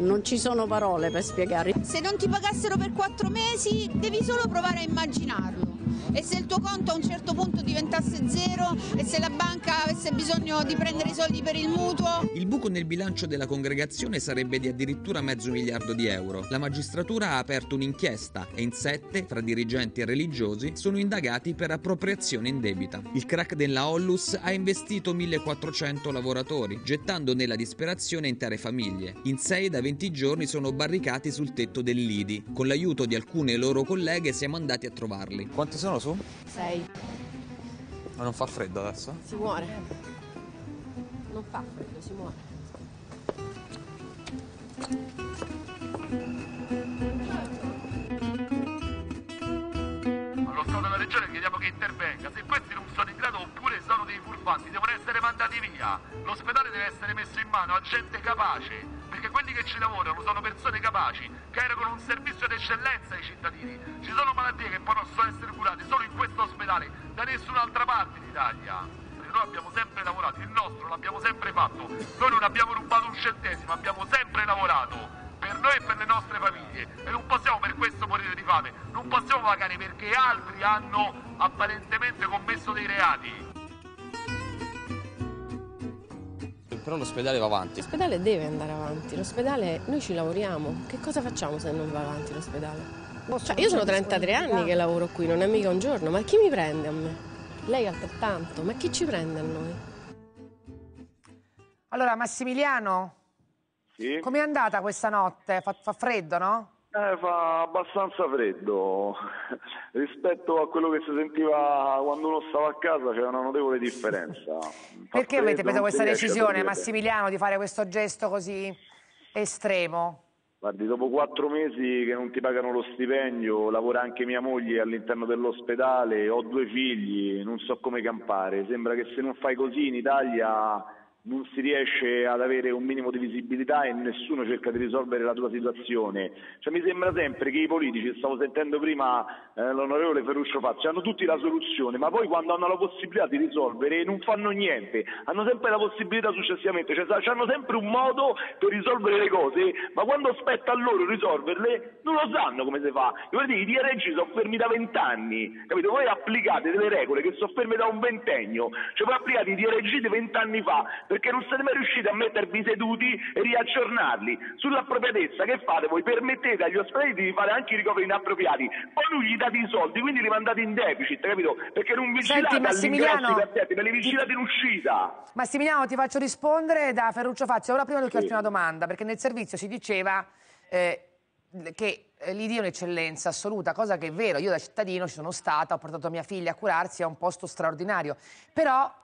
non ci sono parole per spiegare. Se non ti pagassero per quattro mesi, devi solo provare a immaginarlo. E se il tuo conto a un certo punto diventasse zero e se la banca avesse bisogno di prendere i soldi per il mutuo, Il buco nel bilancio della congregazione sarebbe di addirittura mezzo miliardo di euro. La magistratura ha aperto un'inchiesta e in sette, tra dirigenti e religiosi, sono indagati per appropriazione indebita. Il crack della Ollus ha investito 1400 lavoratori, gettando nella disperazione intere famiglie. In 6 da 20 giorni sono barricati sul tetto dell'IDI. Con l'aiuto di alcune loro colleghe siamo andati a trovarli. Quanti sono su? Sei, Ma non fa freddo adesso? si muore. Non fa freddo, si muore. Allo Stato della Regione chiediamo che intervenga. Se questi non sono in grado oppure sono dei furfanti, devono essere mandati via. L'ospedale deve essere messo in mano a gente capace, quelli che ci lavorano sono persone capaci, che erogano un servizio d'eccellenza ai cittadini. Ci sono malattie che possono essere curate solo in questo ospedale, da nessun'altra parte d'Italia. Noi abbiamo sempre lavorato, il nostro l'abbiamo sempre fatto. Noi non abbiamo rubato un centesimo, abbiamo sempre lavorato per noi e per le nostre famiglie e non possiamo per questo morire di fame, non possiamo pagare perché altri hanno apparentemente commesso dei reati. Però l'ospedale va avanti. L'ospedale deve andare avanti, l'ospedale, noi ci lavoriamo, che cosa facciamo se non va avanti l'ospedale? Cioè, io sono 33 anni che lavoro qui, non è mica un giorno, ma chi mi prende a me? Lei altrettanto, ma chi ci prende a noi? Allora, Massimiliano, Sì? com'è andata questa notte? Fa, fa freddo, no? Eh, fa abbastanza freddo rispetto a quello che si sentiva quando uno stava a casa c'è una notevole differenza. Fa Perché avete preso questa decisione. Massimiliano, di fare questo gesto così estremo? Guardi, dopo quattro mesi che non ti pagano lo stipendio, lavora anche mia moglie all'interno dell'ospedale, ho due figli, non so come campare. Sembra che se non fai così in Italia non si riesce ad avere un minimo di visibilità e nessuno cerca di risolvere la tua situazione. Cioè, mi sembra sempre che i politici, stavo sentendo prima eh, l'onorevole Ferruccio Fazio, hanno tutti la soluzione, ma poi quando hanno la possibilità di risolvere non fanno niente, hanno sempre la possibilità successivamente, cioè hanno sempre un modo per risolvere le cose, ma quando spetta a loro risolverle non lo sanno come si fa. Guardi, I DRG sono fermi da vent'anni, capito? Voi applicate delle regole che sono ferme da un ventennio, cioè voi applicate i DRG di vent'anni fa perché non siete mai riusciti a mettervi seduti e riaggiornarli. Sull'appropriatezza che fate? Voi permettete agli ospedali di fare anche i ricoveri inappropriati, poi non gli date i soldi, quindi li mandate in deficit, capito? Perché non vigilate Senti, Massimiliano- pazienti, me li vigilate in uscita. Massimiliano, ti faccio rispondere da Ferruccio Fazio. Ora prima devo chiederti una domanda, perché nel servizio si diceva eh, che eh, l'IDI è un'eccellenza assoluta, cosa che è vero. Io da cittadino ci sono stata, ho portato mia figlia a curarsi, è un posto straordinario. Però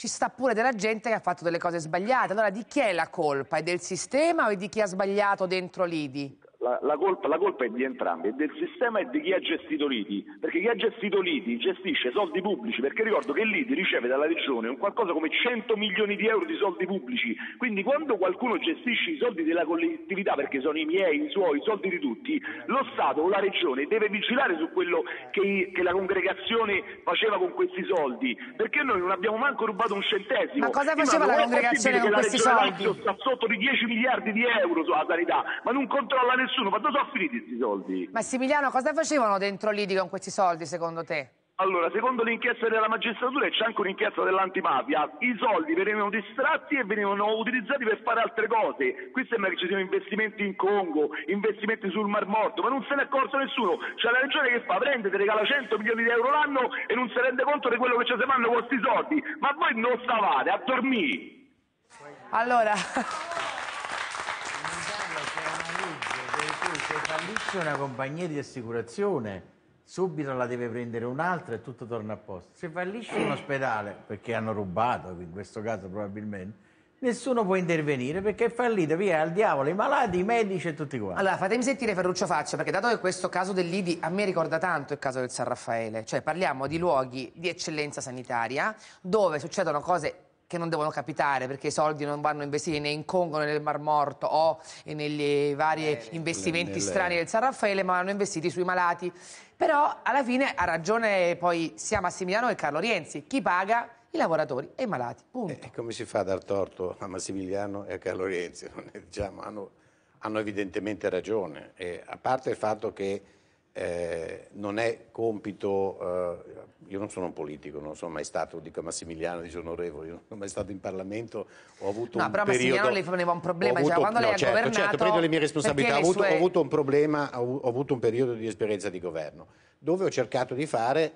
ci sta pure della gente che ha fatto delle cose sbagliate. Allora di chi è la colpa? È del sistema o è di chi ha sbagliato dentro l'IDI? La, la colpa, la colpa è di entrambi, è del sistema e di chi ha gestito l'IDI, perché chi ha gestito l'IDI gestisce soldi pubblici, perché ricordo che l'IDI riceve dalla regione un qualcosa come 100 milioni di euro di soldi pubblici, quindi quando qualcuno gestisce i soldi della collettività, perché sono i miei, i suoi, i soldi di tutti, lo Stato o la regione deve vigilare su quello che, che la congregazione faceva con questi soldi, perché noi non abbiamo manco rubato un centesimo. Ma cosa faceva la congregazione con questi Regione soldi? Sta sotto di 10 miliardi di euro sulla sanità, ma non controlla nessuno, ma dove sono finiti questi soldi? Massimiliano, cosa facevano dentro l'IDI con questi soldi secondo te? Allora, secondo l'inchiesta della magistratura e c'è anche un'inchiesta dell'antimafia, i soldi venivano distratti e venivano utilizzati per fare altre cose. Qui sembra che ci siano investimenti in Congo, investimenti sul Mar Morto, ma non se ne è accorto nessuno. C'è la regione che fa, prende, ti regala 100 milioni di euro l'anno e non si rende conto di quello che ci si fanno con questi soldi. Ma voi non stavate a dormire. Allora, Se fallisce una compagnia di assicurazione, subito la deve prendere un'altra e tutto torna a posto. Se fallisce un ospedale, perché hanno rubato, in questo caso probabilmente, nessuno può intervenire perché è fallito, via al diavolo i malati, i medici e tutti quanti. allora fatemi sentire Ferruccio Faccia, perché dato che questo caso dell'IDI a me ricorda tanto il caso del San Raffaele, cioè parliamo di luoghi di eccellenza sanitaria dove succedono cose che non devono capitare perché i soldi non vanno investiti né in Congo né nel Mar Morto o negli vari investimenti nelle- strani del San Raffaele, ma vanno investiti sui malati. Però alla fine ha ragione poi sia Massimiliano che Carlo Rienzi, chi paga? I lavoratori e i malati, punto. E come si fa a dar torto a Massimiliano e a Carlo Rienzi? Non è- diciamo, hanno, hanno evidentemente ragione. E a parte il fatto che eh, non è compito, eh, io non sono un politico, non sono mai stato, dico a Massimiliano, dice onorevole, io non sono mai stato in Parlamento, ho avuto No, un però periodo... Massimiliano le poneva un problema, diceva, avuto- quando lei no, ha certo, governato, Certo, prendo le mie responsabilità, ho le avuto, sue- ho avuto un problema, ho, ho avuto un periodo di esperienza di governo, dove ho cercato di fare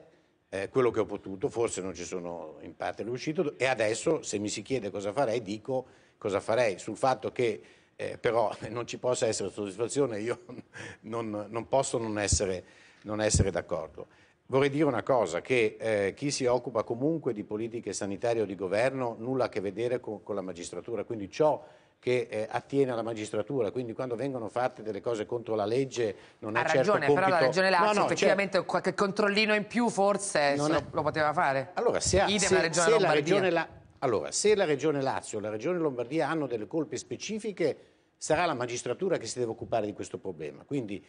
eh, quello che ho potuto, forse non ci sono in parte riuscito e adesso se mi si chiede cosa farei dico cosa farei. Sul fatto che eh, però non ci possa essere soddisfazione io non, non posso non essere, non essere d'accordo. Vorrei dire una cosa, che eh, chi si occupa comunque di politiche sanitarie o di governo nulla a che vedere con, con la magistratura, quindi ciò che eh, attiene alla magistratura, quindi quando vengono fatte delle cose contro la legge non Ha è certo ragione, compito... però la Regione Lazio No, no, certo. effettivamente qualche controllino in più forse Non se è- lo, poteva fare. Allora, se, ha- se- la Regione se la. Regione La- allora, se la Regione Lazio e la Regione Lombardia hanno delle colpe specifiche, sarà la magistratura che si deve occupare di questo problema. Quindi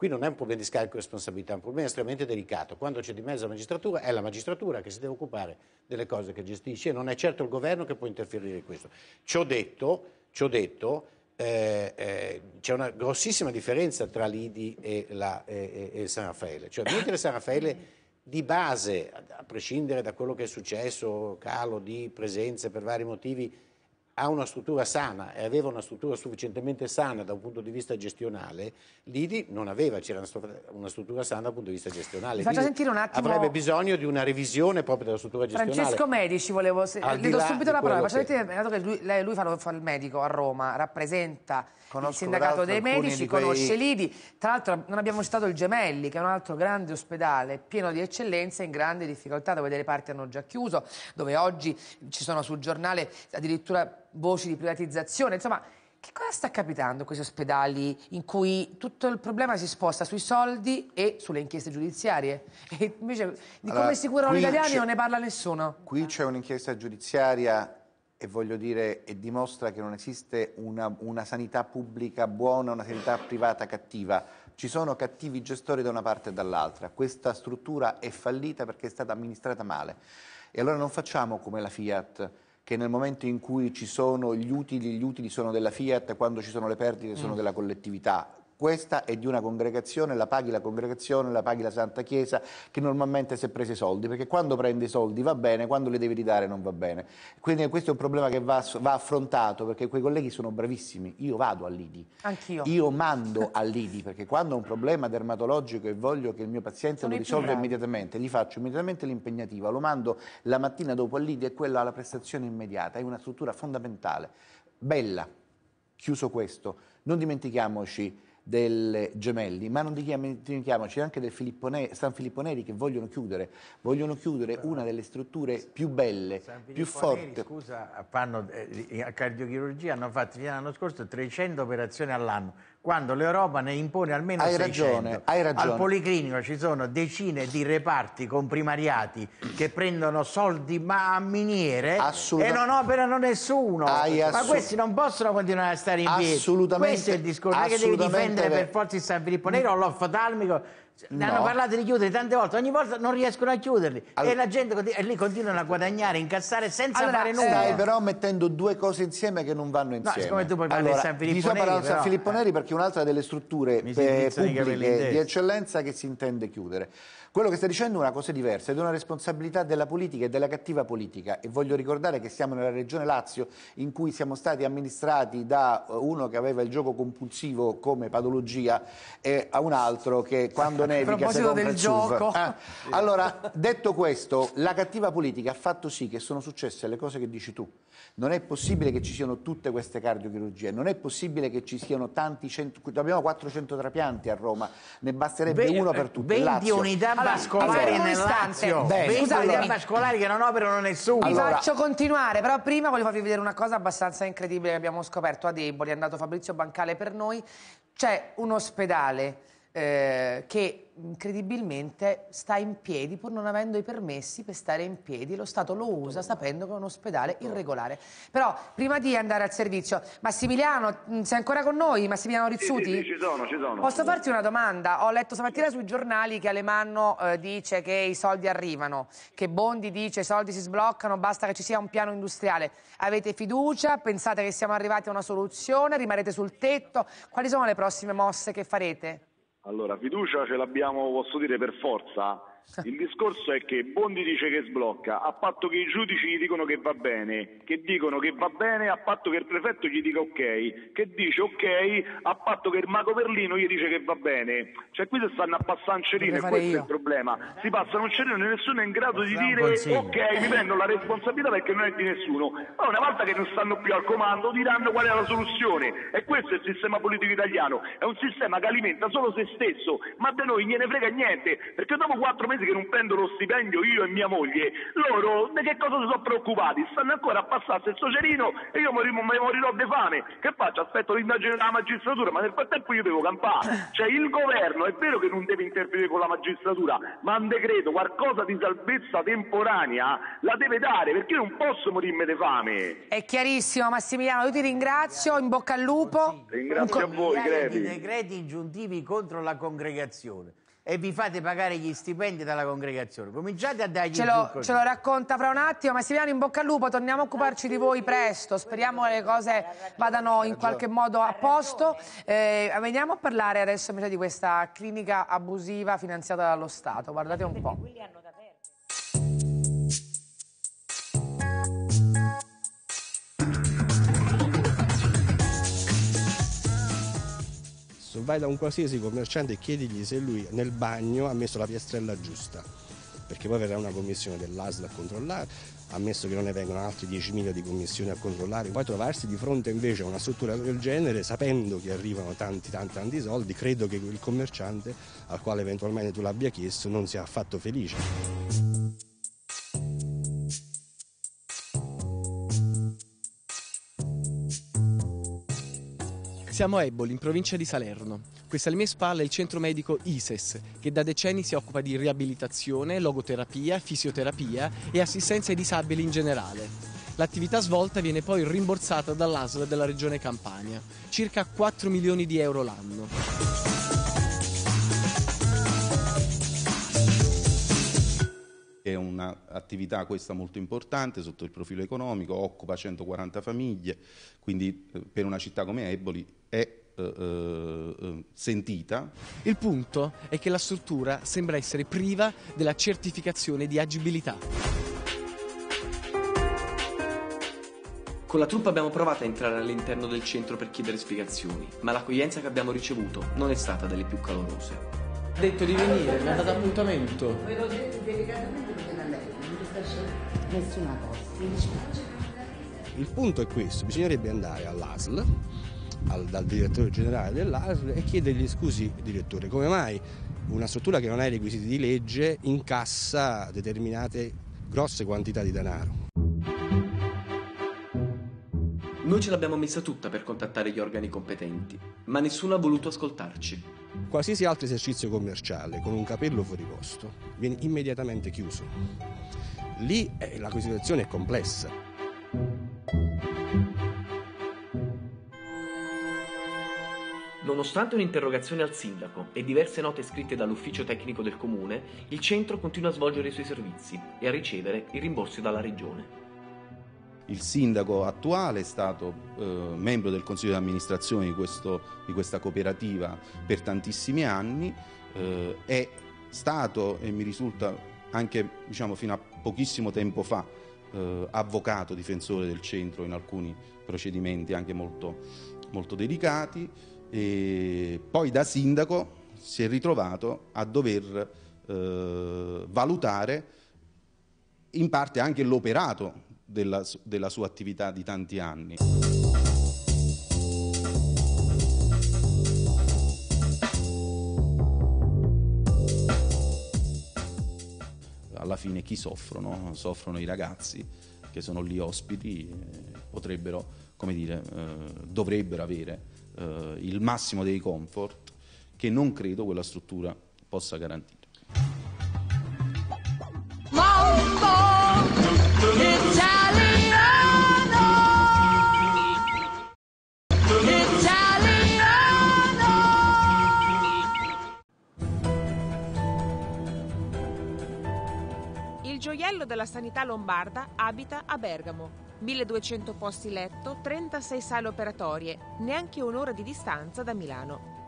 qui non è un problema di scarico di responsabilità, è un problema estremamente delicato. Quando c'è di mezzo la magistratura, è la magistratura che si deve occupare delle cose che gestisce non è certo il governo che può interferire in questo. Ciò detto, ciò detto eh, eh, c'è una grossissima differenza tra l'IDI e, la- e- e- San Raffaele. Cioè, mentre San Raffaele di base, a prescindere da quello che è successo, calo di presenze per vari motivi, ha una struttura sana e aveva una struttura sufficientemente sana da un punto di vista gestionale, l'IDI non aveva, c'era una stru- una struttura sana dal punto di vista gestionale. Mi Quindi sentire un attimo- Avrebbe bisogno di una revisione proprio della struttura gestionale. Francesco Medici volevo se- Al le do subito la parola, faccia che- sentire, dato che lui, lei- lui fa, fa il medico a Roma, rappresenta il Conosco sindacato peraltro dei medici, di quei- conosce l'IDI, tra l'altro non abbiamo citato il Gemelli che è un altro grande ospedale pieno di eccellenza in grande difficoltà dove delle parti hanno già chiuso, dove oggi ci sono sul giornale addirittura voci di privatizzazione, insomma Che cosa sta capitando in questi ospedali in cui tutto il problema si sposta sui soldi e sulle inchieste giudiziarie? E invece di Allora, come si curano gli italiani non ne parla nessuno. Qui c'è un'inchiesta giudiziaria e voglio dire, e dimostra che non esiste una, una sanità pubblica buona, una sanità privata cattiva. Ci sono cattivi gestori da una parte e dall'altra. Questa struttura è fallita perché è stata amministrata male. E allora non facciamo come la Fiat, che nel momento in cui ci sono gli utili, gli utili sono della Fiat, quando ci sono le perdite sono Mm. della collettività. Questa è di una congregazione, la paghi la congregazione, la paghi la Santa Chiesa, che normalmente si è presa i soldi, perché quando prende i soldi va bene, quando li devi ridare non va bene. Quindi questo è un problema che va, va affrontato, perché quei colleghi sono bravissimi. Io vado all'IDI. Anch'io. Io mando all'IDI perché quando ho un problema dermatologico e voglio che il mio paziente Sono lo risolva immediatamente, gli faccio immediatamente l'impegnativa, lo mando la mattina dopo all'IDI e quella ha la prestazione immediata. È una struttura fondamentale, bella. Chiuso questo, non dimentichiamoci delle gemelli, ma non dimentichiamoci anche del Filippo Ne- San Filippo Neri che vogliono chiudere, vogliono chiudere una delle strutture più belle, più Filippo Neri, forti. scusa, fanno, eh, a cardiochirurgia hanno fatto fino all'anno scorso 300 operazioni all'anno, quando l'Europa ne impone almeno Hai 600. ragione, hai ragione. Al Policlinico ci sono decine di reparti comprimariati che prendono soldi ma a miniere e non operano nessuno. Ma questi non possono continuare a stare in piedi. Assolutamente- Questo è il discorso, non è che devi difendere vero. per forza il San Filippo Neri o l'oftalmico. Ne No. hanno parlato di chiudere tante volte, ogni volta non riescono a chiuderli e la gente e lì continuano a guadagnare, incassare senza Allora, fare nulla. Stai però mettendo due cose insieme che non vanno insieme. siccome tu poi parli di allora, San Filippo Neri, parlando di San. Filippo Neri perché è un'altra delle strutture eh, pubbliche di eccellenza che si intende chiudere. Quello che stai dicendo è una cosa diversa ed è una responsabilità della politica e della cattiva politica e voglio ricordare che siamo nella regione Lazio in cui siamo stati amministrati da eh, uno che aveva il gioco compulsivo come patologia e a un altro che quando nevica si compra del gioco. Eh, allora, detto questo, la cattiva politica ha fatto sì che sono successe le cose che dici tu. Non è possibile che ci siano tutte queste cardiochirurgie, non è possibile che ci siano tanti cento, abbiamo 400 trapianti a Roma, ne basterebbe Ve- uno per tutte. 20 Lazio. Allora, vascolari un nel. Lazio. 20 Scusatemi. unità vascolari che non operano nessuno. Vi faccio continuare, però prima voglio farvi vedere una cosa abbastanza incredibile che abbiamo scoperto a Deboli, è andato Fabrizio Bancale per noi. C'è un ospedale eh, che incredibilmente sta in piedi pur non avendo i permessi per stare in piedi. Lo Stato lo usa sapendo che è un ospedale irregolare. Però prima di andare al servizio, Massimiliano, mh, sei ancora con noi? Massimiliano Rizzuti? Sì, sì, sì, ci sono, ci sono. Posso farti una domanda? Ho letto stamattina sui giornali che Alemanno eh, dice che i soldi arrivano, che Bondi dice i soldi si sbloccano, basta che ci sia un piano industriale. Avete fiducia? Pensate che siamo arrivati a una soluzione? Rimarrete sul tetto? Quali sono le prossime mosse che farete? Allora, fiducia ce l'abbiamo, posso dire, per forza. Il discorso è che Bondi dice che sblocca, a patto che i giudici gli dicono che va bene, che dicono che va bene, a patto che il prefetto gli dica ok, che dice ok, a patto che il mago Perlino gli dice che va bene. Cioè qui si stanno a passare un cerino e questo è io. il problema. Si passano un cerino e nessuno è in grado di dire ok, mi prendo la responsabilità perché non è di nessuno. Ma una volta che non stanno più al comando diranno qual è la soluzione. E questo è il sistema politico italiano. È un sistema che alimenta solo se stesso, ma da noi gliene frega niente, perché dopo quattro mesi che non prendo lo stipendio io e mia moglie, loro di che cosa si sono preoccupati? Stanno ancora a passarsi il socerino e io morirò, morirò di fame. Che faccio? Aspetto l'indagine della magistratura, ma nel frattempo io devo campare. Cioè il governo è vero che non deve intervenire con la magistratura, ma un decreto, qualcosa di salvezza temporanea la deve dare, perché io non posso morirmi di fame. È chiarissimo, Massimiliano, io ti ringrazio, in bocca al lupo. Ringrazio a voi, Crepi. decreti ingiuntivi contro la congregazione e vi fate pagare gli stipendi dalla congregazione. Cominciate a dargli Ce lo, ce lo racconta fra un attimo, Massimiliano in bocca al lupo, torniamo a occuparci di voi presto, speriamo che le cose vadano in qualche modo a posto. Eh, veniamo a parlare adesso invece di questa clinica abusiva finanziata dallo Stato, guardate un po'. Se vai da un qualsiasi commerciante e chiedigli se lui nel bagno ha messo la piastrella giusta, perché poi verrà una commissione dell'ASL a controllare, ammesso che non ne vengano altri 10.000 di commissioni a controllare, poi trovarsi di fronte invece a una struttura del genere, sapendo che arrivano tanti tanti tanti soldi, credo che il commerciante al quale eventualmente tu l'abbia chiesto non sia affatto felice. Siamo a Eboli, in provincia di Salerno. Questa alle mie spalle è il centro medico ISES, che da decenni si occupa di riabilitazione, logoterapia, fisioterapia e assistenza ai disabili in generale. L'attività svolta viene poi rimborsata dall'ASL della regione Campania, circa 4 milioni di euro l'anno. Un'attività questa molto importante sotto il profilo economico, occupa 140 famiglie, quindi eh, per una città come Eboli è eh, eh, sentita. Il punto è che la struttura sembra essere priva della certificazione di agibilità. Con la truppa abbiamo provato a entrare all'interno del centro per chiedere spiegazioni, ma l'accoglienza che abbiamo ricevuto non è stata delle più calorose. Ha detto di venire, mi ha dato appuntamento. Ve l'ho detto delicatamente nessuna cosa, mi dispiace. Il punto è questo, bisognerebbe andare all'ASL, al- dal direttore generale dell'ASL e chiedergli scusi direttore, come mai una struttura che non ha i requisiti di legge incassa determinate grosse quantità di denaro? Noi ce l'abbiamo messa tutta per contattare gli organi competenti, ma nessuno ha voluto ascoltarci. Qualsiasi altro esercizio commerciale con un capello fuori posto viene immediatamente chiuso. Lì eh, la situazione è complessa. Nonostante un'interrogazione al sindaco e diverse note scritte dall'ufficio tecnico del comune, il centro continua a svolgere i suoi servizi e a ricevere i rimborsi dalla regione. Il sindaco attuale è stato eh, membro del consiglio di amministrazione di, questo- di questa cooperativa per tantissimi anni, eh, è stato e mi risulta anche diciamo, fino a pochissimo tempo fa eh, avvocato difensore del centro in alcuni procedimenti anche molto, molto delicati e poi da sindaco si è ritrovato a dover eh, valutare in parte anche l'operato della, della sua attività di tanti anni. Alla fine chi soffrono? Soffrono i ragazzi che sono lì ospiti, eh, potrebbero, come dire, eh, dovrebbero avere eh, il massimo dei comfort che non credo quella struttura possa garantire. Gioiello della sanità lombarda abita a Bergamo. 1200 posti letto, 36 sale operatorie, neanche un'ora di distanza da Milano.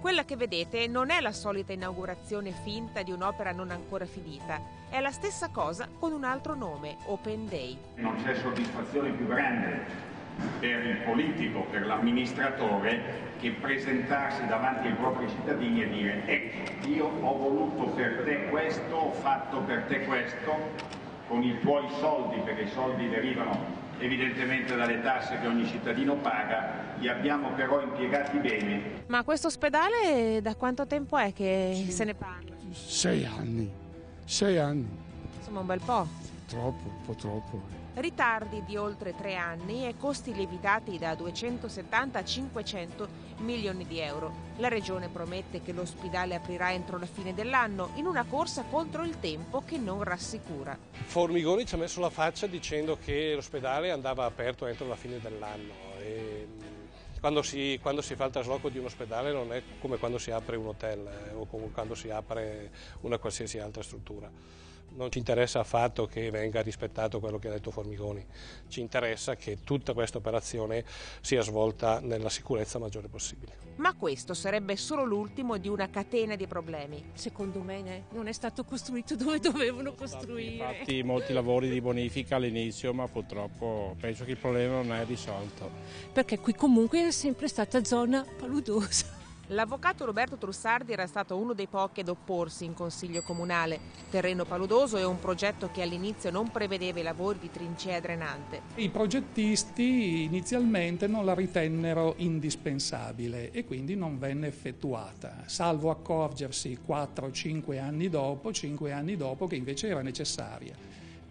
Quella che vedete non è la solita inaugurazione finta di un'opera non ancora finita, è la stessa cosa con un altro nome, Open Day. Non c'è soddisfazione più grande per il politico, per l'amministratore, che presentarsi davanti ai propri cittadini e dire ecco, io ho voluto per te questo, ho fatto per te questo, con i tuoi soldi, perché i soldi derivano evidentemente dalle tasse che ogni cittadino paga, li abbiamo però impiegati bene. Ma questo ospedale da quanto tempo è che se ne parla? Sei anni, sei anni, Insomma un bel po'. troppo, un po' troppo. Ritardi di oltre tre anni e costi lievitati da 270 a 500 milioni di euro. La Regione promette che l'ospedale aprirà entro la fine dell'anno in una corsa contro il tempo che non rassicura. Formigoni ci ha messo la faccia dicendo che l'ospedale andava aperto entro la fine dell'anno. E, mh, quando, si, quando si fa il trasloco di un ospedale non è come quando si apre un hotel eh, o quando si apre una qualsiasi altra struttura. Non ci interessa affatto che venga rispettato quello che ha detto Formigoni, ci interessa che tutta questa operazione sia svolta nella sicurezza maggiore possibile. Ma questo sarebbe solo l'ultimo di una catena di problemi. Secondo me ne- non è stato costruito dove dovevano costruire. fatti molti lavori di bonifica all'inizio, ma purtroppo penso che il problema non è risolto. Perché qui comunque è sempre stata zona paludosa. L'avvocato Roberto Trussardi era stato uno dei pochi ad opporsi in consiglio comunale. Terreno paludoso è un progetto che all'inizio non prevedeva i lavori di trincea drenante. I progettisti inizialmente non la ritennero indispensabile e quindi non venne effettuata, salvo accorgersi 4-5 anni dopo, 5 anni dopo che invece era necessaria.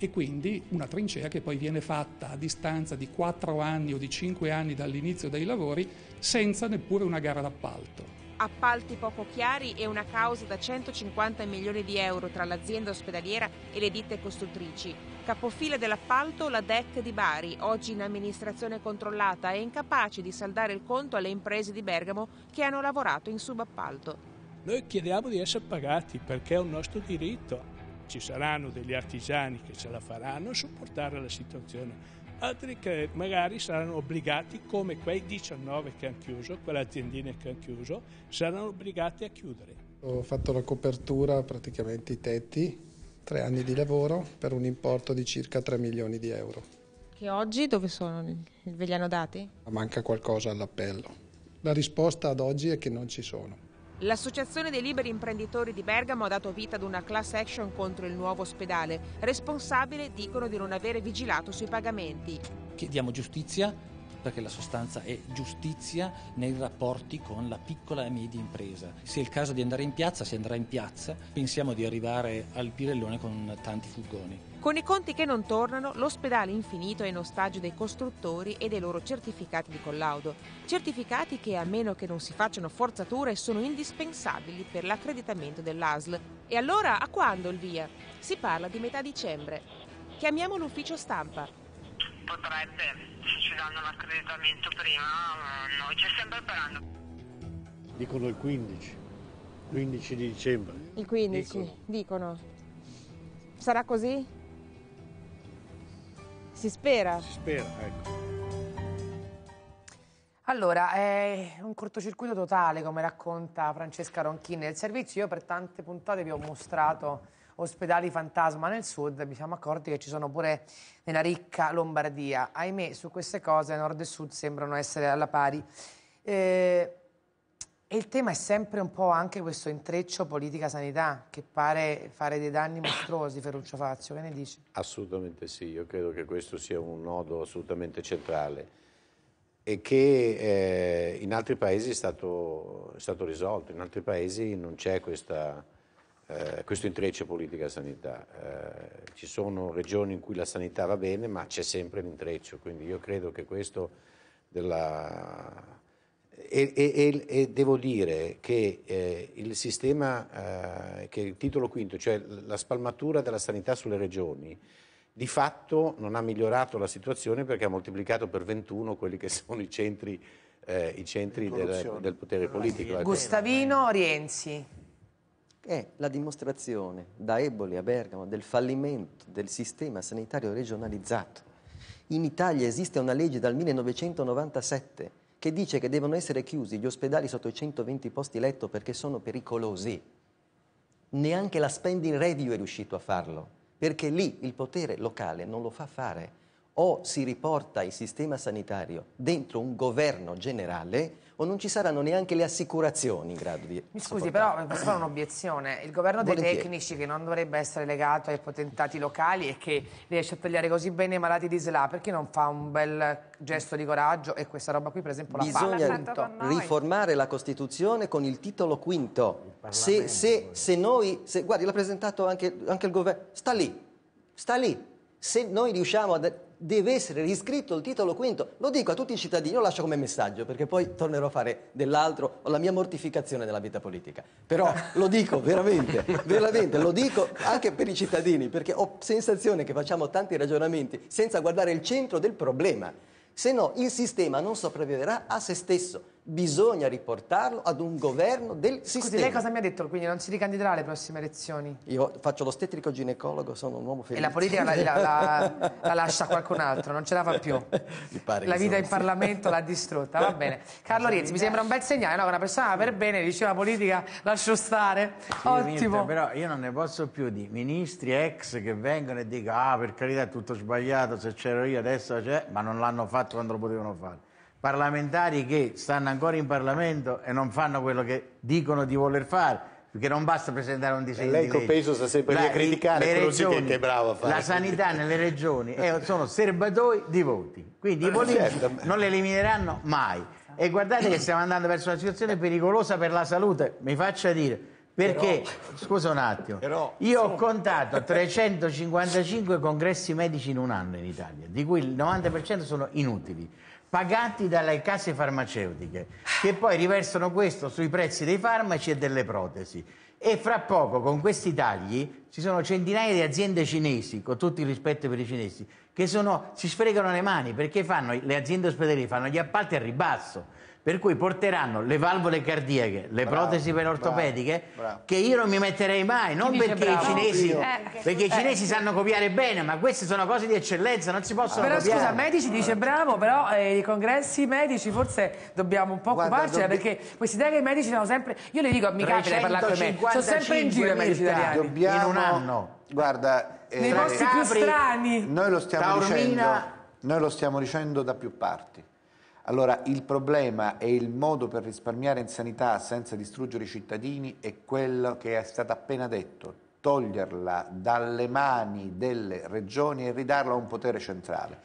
E quindi una trincea che poi viene fatta a distanza di 4 anni o di 5 anni dall'inizio dei lavori senza neppure una gara d'appalto. Appalti poco chiari e una causa da 150 milioni di euro tra l'azienda ospedaliera e le ditte costruttrici. Capofila dell'appalto la DEC di Bari, oggi in amministrazione controllata e incapace di saldare il conto alle imprese di Bergamo che hanno lavorato in subappalto. Noi chiediamo di essere pagati perché è un nostro diritto. Ci saranno degli artigiani che ce la faranno a sopportare la situazione, altri che magari saranno obbligati, come quei 19 che hanno chiuso, quelle aziendine che hanno chiuso, saranno obbligati a chiudere. Ho fatto la copertura, praticamente i tetti, tre anni di lavoro per un importo di circa 3 milioni di euro. Che oggi dove sono? Ve li hanno dati? Manca qualcosa all'appello. La risposta ad oggi è che non ci sono. L'Associazione dei liberi imprenditori di Bergamo ha dato vita ad una class action contro il nuovo ospedale. Responsabile dicono di non avere vigilato sui pagamenti. Chiediamo giustizia perché la sostanza è giustizia nei rapporti con la piccola e media impresa. Se è il caso di andare in piazza, si andrà in piazza. Pensiamo di arrivare al Pirellone con tanti furgoni. Con i conti che non tornano, l'ospedale infinito è in ostaggio dei costruttori e dei loro certificati di collaudo. Certificati che, a meno che non si facciano forzature, sono indispensabili per l'accreditamento dell'ASL. E allora a quando il via? Si parla di metà dicembre. Chiamiamo l'ufficio stampa. Potrebbe, se ci danno l'accreditamento prima, noi ci stiamo preparando. Dicono il 15, 15 di dicembre. Il 15, dicono. dicono. Sarà così? Si spera. Si spera, ecco. Allora, è un cortocircuito totale, come racconta Francesca Ronchini del servizio. Io per tante puntate vi ho mostrato ospedali fantasma nel sud, mi siamo accorti che ci sono pure nella ricca Lombardia. Ahimè, su queste cose nord e sud sembrano essere alla pari. Eh, e il tema è sempre un po' anche questo intreccio politica-sanità che pare fare dei danni mostruosi, Ferruccio Fazio, che ne dici? Assolutamente sì, io credo che questo sia un nodo assolutamente centrale e che eh, in altri paesi è stato, è stato, risolto, in altri paesi non c'è eh, questo intreccio politica-sanità. Eh, ci sono regioni in cui la sanità va bene, ma c'è sempre l'intreccio, quindi io credo che questo della e, e, e, devo dire che eh, il sistema, eh, che il titolo quinto, cioè la spalmatura della sanità sulle regioni, di fatto non ha migliorato la situazione perché ha moltiplicato per 21 quelli che sono i centri, eh, i centri del, del, potere politico. Ecco. Gustavino Rienzi. È la dimostrazione da Eboli a Bergamo del fallimento del sistema sanitario regionalizzato. In Italia esiste una legge dal 1997 che dice che devono essere chiusi gli ospedali sotto i 120 posti letto perché sono pericolosi. Neanche la spending review è riuscito a farlo, perché lì il potere locale non lo fa fare. O si riporta il sistema sanitario dentro un governo generale o non ci saranno neanche le assicurazioni in grado di... Mi scusi, però posso fare un'obiezione. Il governo dei Volentieri. tecnici che non dovrebbe essere legato ai potentati locali e che riesce a tagliare così bene i malati di SLA, perché non fa un bel gesto di coraggio e questa roba qui per esempio la fa? Bisogna riformare la Costituzione con il titolo quinto. Se, se, se, noi... Se, guardi, l'ha presentato anche, anche il governo. Sta lì, sta lì. Se noi riusciamo a deve essere riscritto il titolo quinto. Lo dico a tutti i cittadini, lo lascio come messaggio, perché poi tornerò a fare dell'altro, ho la mia mortificazione della vita politica. Però lo dico veramente, veramente, lo dico anche per i cittadini, perché ho sensazione che facciamo tanti ragionamenti senza guardare il centro del problema. Se no il sistema non sopravviverà a se stesso bisogna riportarlo ad un governo del Scusi, sistema. lei cosa mi ha detto? Quindi non si ricandiderà alle prossime elezioni? Io faccio l'ostetrico ginecologo, sono un uomo felice. E la politica la, la, la, la lascia a qualcun altro, non ce la fa più. la vita in Parlamento l'ha distrutta, va bene. Carlo Rienzi, mi sembra un bel segnale, no? Una persona per bene dice la politica lascio stare. Sì, Ottimo. Mirta, però io non ne posso più di ministri ex che vengono e dicono ah per carità è tutto sbagliato, se c'ero io adesso c'è, ma non l'hanno fatto quando lo potevano fare parlamentari che stanno ancora in Parlamento e non fanno quello che dicono di voler fare, perché non basta presentare un disegno lei di legge. Lei penso sta sempre lì a criticare quello regioni, che è bravo a fare. La sanità nelle regioni è, sono serbatoi di voti, quindi i politici certo. non le elimineranno mai. E guardate che stiamo andando verso una situazione pericolosa per la salute, mi faccia dire, Perché, Però- scusa un attimo, Però- io ho contato 355 congressi medici in un anno in Italia, di cui il 90% sono inutili, pagati dalle case farmaceutiche, che poi riversano questo sui prezzi dei farmaci e delle protesi. E fra poco, con questi tagli, ci sono centinaia di aziende cinesi, con tutto il rispetto per i cinesi, che sono- si sfregano le mani perché fanno, le aziende ospedaliere fanno gli appalti a ribasso. Per cui porteranno le valvole cardiache, le Bravo, protesi per bravo, ortopediche, bravo. che io non mi metterei mai, non perché i bravo? cinesi, Io. perché i Eh. cinesi sanno copiare bene, ma queste sono cose di eccellenza, non si possono Però copiare. scusa, medici dice bravo, però eh, i congressi medici forse dobbiamo un po' Guarda, occuparcene dobbi- perché questi idea che i medici sono sempre. Io le dico, mi capita di parlare con me, sono sempre in giro i medici italiani. Dobbiamo- In un anno. Guarda, Nei eh, posti più strani. Noi lo stiamo Taormina- dicendo, noi lo stiamo dicendo da più parti. Allora, il problema e il modo per risparmiare in sanità senza distruggere i cittadini è quello che è stato appena detto, toglierla dalle mani delle regioni e ridarla a un potere centrale,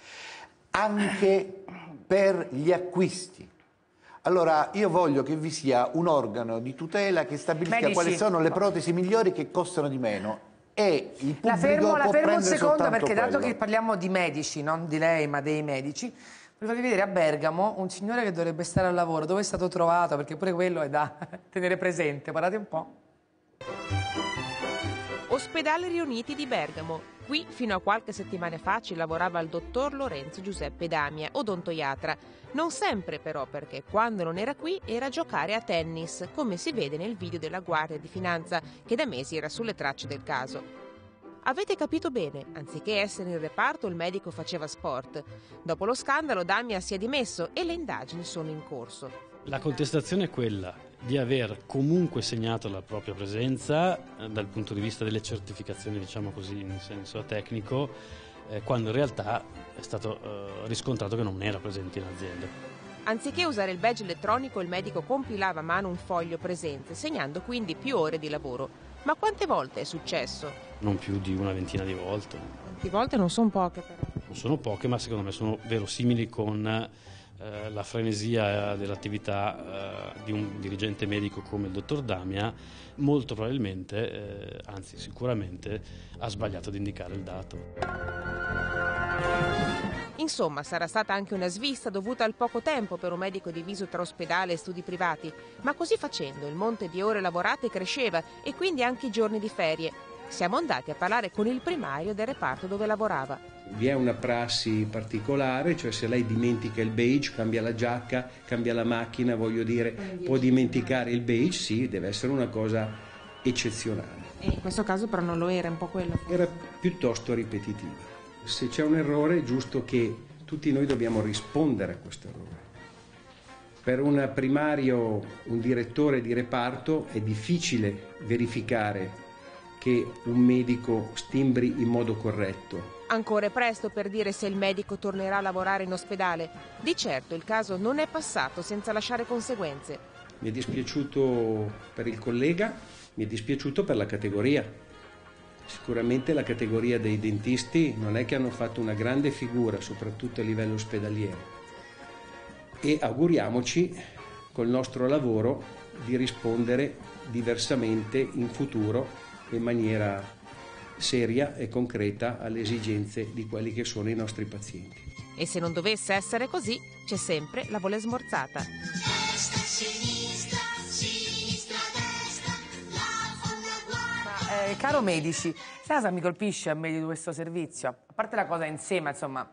anche per gli acquisti. Allora, io voglio che vi sia un organo di tutela che stabilisca Medici. quali sono le protesi migliori che costano di meno e il pubblico La fermo, la fermo un secondo perché dato quello. che parliamo di medici, non di lei ma dei medici, voglio farvi vedere a Bergamo un signore che dovrebbe stare al lavoro, dove è stato trovato, perché pure quello è da tenere presente, guardate un po'. Ospedale Riuniti di Bergamo. Qui fino a qualche settimana fa ci lavorava il dottor Lorenzo Giuseppe Damia, odontoiatra. Non sempre però perché quando non era qui era a giocare a tennis, come si vede nel video della Guardia di Finanza che da mesi era sulle tracce del caso. Avete capito bene, anziché essere in reparto il medico faceva sport. Dopo lo scandalo Damia si è dimesso e le indagini sono in corso. La contestazione è quella di aver comunque segnato la propria presenza eh, dal punto di vista delle certificazioni, diciamo così, in senso tecnico, eh, quando in realtà è stato eh, riscontrato che non era presente in azienda. Anziché usare il badge elettronico, il medico compilava a mano un foglio presenze, segnando quindi più ore di lavoro. Ma quante volte è successo? Non più di una ventina di volte. Quante volte non sono poche però. Non sono poche, ma secondo me sono verosimili con eh, la frenesia dell'attività eh, di un dirigente medico come il dottor Damia. Molto probabilmente, eh, anzi sicuramente, ha sbagliato ad indicare il dato. Insomma, sarà stata anche una svista dovuta al poco tempo per un medico diviso tra ospedale e studi privati, ma così facendo il monte di ore lavorate cresceva e quindi anche i giorni di ferie. Siamo andati a parlare con il primario del reparto dove lavorava. Vi è una prassi particolare, cioè se lei dimentica il beige, cambia la giacca, cambia la macchina, voglio dire, può dimenticare il beige, sì, deve essere una cosa eccezionale. E in questo caso però non lo era, un po' quello. Era piuttosto ripetitiva. Se c'è un errore è giusto che tutti noi dobbiamo rispondere a questo errore. Per un primario, un direttore di reparto è difficile verificare che un medico stimbri in modo corretto. Ancora è presto per dire se il medico tornerà a lavorare in ospedale. Di certo il caso non è passato senza lasciare conseguenze. Mi è dispiaciuto per il collega, mi è dispiaciuto per la categoria. Sicuramente la categoria dei dentisti non è che hanno fatto una grande figura, soprattutto a livello ospedaliero. E auguriamoci col nostro lavoro di rispondere diversamente in futuro in maniera seria e concreta alle esigenze di quelli che sono i nostri pazienti. E se non dovesse essere così, c'è sempre la vole smorzata. Ma, eh, caro medici, sai cosa mi colpisce a me di questo servizio? A parte la cosa insieme, insomma,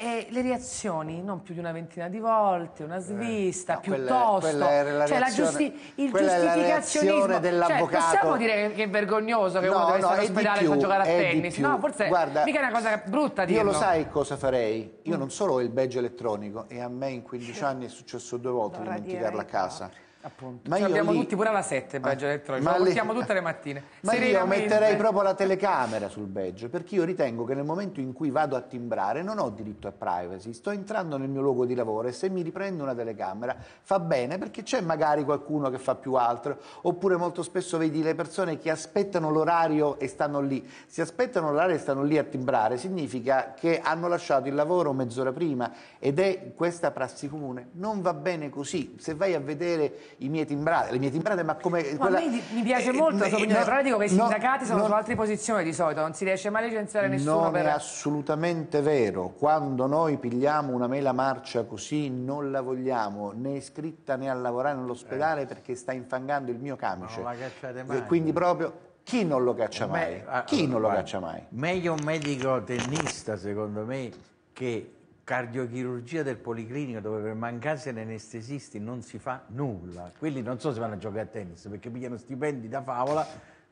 eh, le reazioni, non più di una ventina di volte, una svista, no, quella- piuttosto. quella è la cioè, la giusti- il quella giustificazionismo. Cioè, dell'avvocato. possiamo dire che è vergognoso che No, uno deve no, stare è in di ospedale e fa giocare a tennis. No, forse Guarda, mica è una cosa brutta dirlo. Io lo sai cosa farei? Io non solo ho il badge elettronico e a me in 15 anni è successo due volte dimenticarla a dire, casa. Appunto. Ma Ce io l'abbiamo lì- tutti pure alla 7 il badge Ah, elettronico, ma lo lì- portiamo tutte le mattine. Ma io metterei proprio la telecamera sul badge, perché io ritengo che nel momento in cui vado a timbrare non ho diritto a privacy, sto entrando nel mio luogo di lavoro e se mi riprende una telecamera fa bene perché c'è magari qualcuno che fa più altro, oppure molto spesso vedi le persone che aspettano l'orario e stanno lì. Se aspettano l'orario e stanno lì a timbrare significa che hanno lasciato il lavoro mezz'ora prima ed è questa prassi comune. Non va bene così. Se vai a vedere i miei timbrate, le mie timbrate, ma come... Ma quella- a me mi piace eh, molto la sua eh, opinione, no, però dico che i no, sindacati sono no, su altre posizioni di solito, non si riesce mai a licenziare nessuno Non per... è assolutamente vero. Quando noi pigliamo una mela marcia così non la vogliamo né iscritta né a lavorare nell'ospedale perché sta infangando il mio camice. Eh. Non la cacciate E mai. quindi proprio chi non lo caccia mai? Me- ah, Chi non lo guarda, caccia mai? Meglio un medico tennista, secondo me, che cardiochirurgia del policlinico dove per mancanza di anestesisti non si fa nulla. Quelli non so se vanno a giocare a tennis perché pigliano stipendi da favola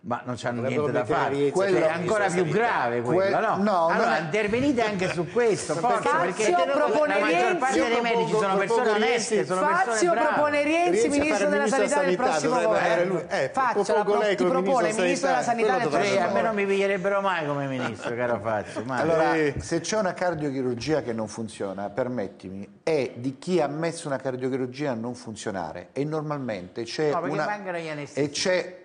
ma non hanno Dovrebbero niente da fare. Quello è ancora più grave quello, Que- no? no, allora è- intervenite anche su questo, forza, Fazio perché propone la maggior Rienzi- parte dei medici sono persone oneste, sono persone Fazio brave. propone Rienzi, ministro della sanità del prossimo governo. Eh, Fazio, la propongo lei ti propone ministro della sanità, del prossimo a me non mi piglierebbero mai come ministro, caro Fazio. Allora, se c'è una cardiochirurgia che non funziona, permettimi, è di chi ha messo una cardiochirurgia a non funzionare e normalmente c'è No, perché una... mancano gli anestesisti. E c'è...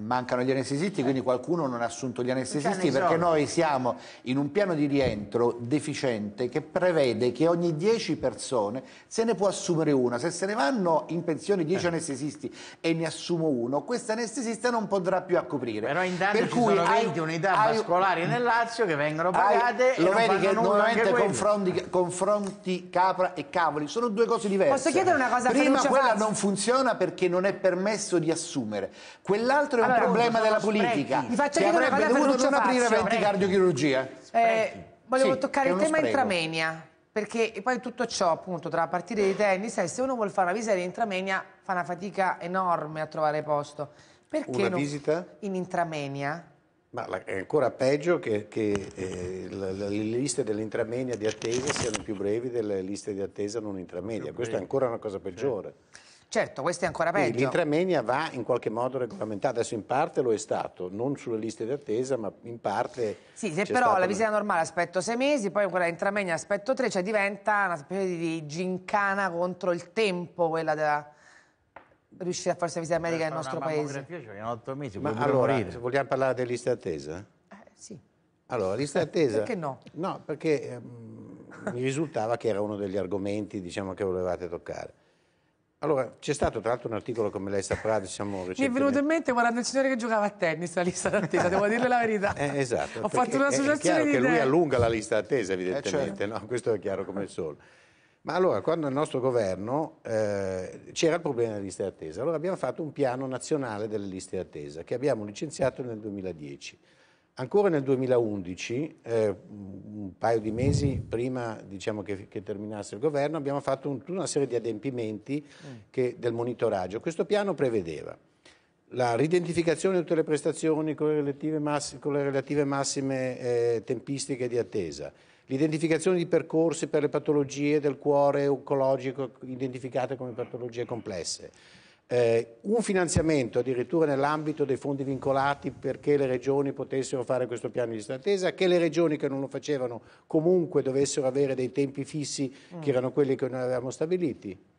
Mancano gli anestesisti, quindi qualcuno non ha assunto gli anestesisti perché noi siamo in un piano di rientro deficiente che prevede che ogni 10 persone se ne può assumere una. Se se ne vanno in pensione 10 Eh. anestesisti e ne assumo uno, questo anestesista non potrà più a coprire. Però intanto Per ci cui sono hai- 20 unità hai- vascolari nel Lazio che vengono hai- pagate e lo vedi che normalmente confronti, confronti capra e cavoli sono due cose diverse. Posso chiedere una cosa Prima quella non funziona perché non è permesso di assumere. Quell'altro è un Allora, problema sono della politica Vi faccio che avrebbe dovuto non aprire Fazio. 20 cardiochirurgia. Eh, volevo Sì, toccare il tema spreco. intramenia, perché poi tutto ciò, appunto, tra partite di tennis, eh, se uno vuole fare una visita in intramenia fa una fatica enorme a trovare posto. Perché Una non- visita? in intramenia? Ma la- è ancora peggio che, che, eh, la- la- le liste dell'intramenia di attesa siano più brevi delle liste di attesa non intramenia. Questa è ancora una cosa peggiore. Certo, questo è ancora peggio. l'intramenia va in qualche modo regolamentata, adesso in parte lo è stato, non sulle liste di attesa, ma in parte... Sì, se però la una- visita normale aspetto sei mesi, poi quella intramenia aspetto tre, cioè diventa una specie di gincana contro il tempo, quella da riuscire a farsi la visita medica nel nostro una paese. mammografia ci vogliono 8 mesi, Ma allora, morire. se vogliamo parlare delle liste di attesa? sì. Allora, lista di attesa... Perché no? No, perché ehm, mi risultava che era uno degli argomenti diciamo, che volevate toccare. Allora, c'è stato tra l'altro un articolo, come lei saprà, diciamo, Mi è recentemente... venuto in mente guardando il signore che giocava a tennis la lista d'attesa, devo dirle la verità. Eh, esatto. Ho fatto un'associazione È chiaro di che lui allunga la lista d'attesa, Eh, evidentemente, certo. no? questo è chiaro come il sole. Ma allora, quando il nostro governo eh, c'era il problema delle liste d'attesa, allora abbiamo fatto un piano nazionale delle liste d'attesa che abbiamo licenziato nel 2010. Ancora nel 2011, eh, un paio di mesi prima diciamo, che, che terminasse il governo, abbiamo fatto un- tutta una serie di adempimenti che- del monitoraggio. Questo piano prevedeva la ridentificazione di tutte le prestazioni con le relative, massi- con le relative massime eh, tempistiche di attesa, l'identificazione di percorsi per le patologie del cuore oncologico identificate come patologie complesse, eh, un finanziamento addirittura nell'ambito dei fondi vincolati perché le regioni potessero fare questo piano di attesa, che le regioni che non lo facevano comunque dovessero avere dei tempi fissi che erano quelli che noi avevamo stabiliti.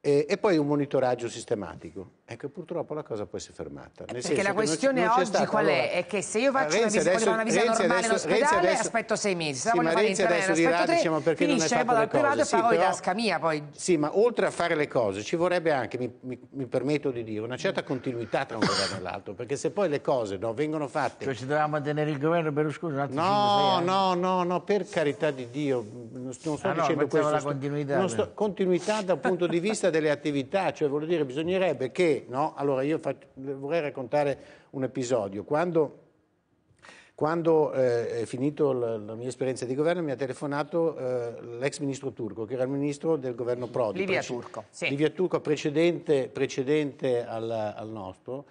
E, e poi un monitoraggio sistematico. Ecco, purtroppo la cosa poi si è fermata. Nel senso Perché la non questione non c'è oggi stata- qual è? allora, È che se io faccio una visita, adesso- una visita Renzi normale adesso- in ospedale, adesso- aspetto sei mesi. Se la Sì, in Renzi adesso dirà, aspetto tre, diciamo, perché non hai finisce, fatto vado le privato e pago di però- tasca mia poi. Sì, ma oltre a fare le cose ci vorrebbe anche, mi, mi- mi permetto di dire, una certa continuità tra un governo e l'altro, perché se poi le cose no, vengono fatte... Cioè ci dovevamo tenere il governo Berlusconi un altro No, 5-6 anni. no, no, no, per carità di Dio, non sto, non Ah, no, dicendo questo. la sto- continuità. non sto- continuità dal punto di vista delle attività, cioè voglio dire, bisognerebbe che, no? Allora io faccio- vorrei raccontare un episodio. Quando, quando eh, è finito la, la mia esperienza di governo mi ha telefonato eh, l'ex ministro Turco, che era il ministro del governo Prodi. Livia Turco, sì. Livia Turco precedente, precedente al, al nostro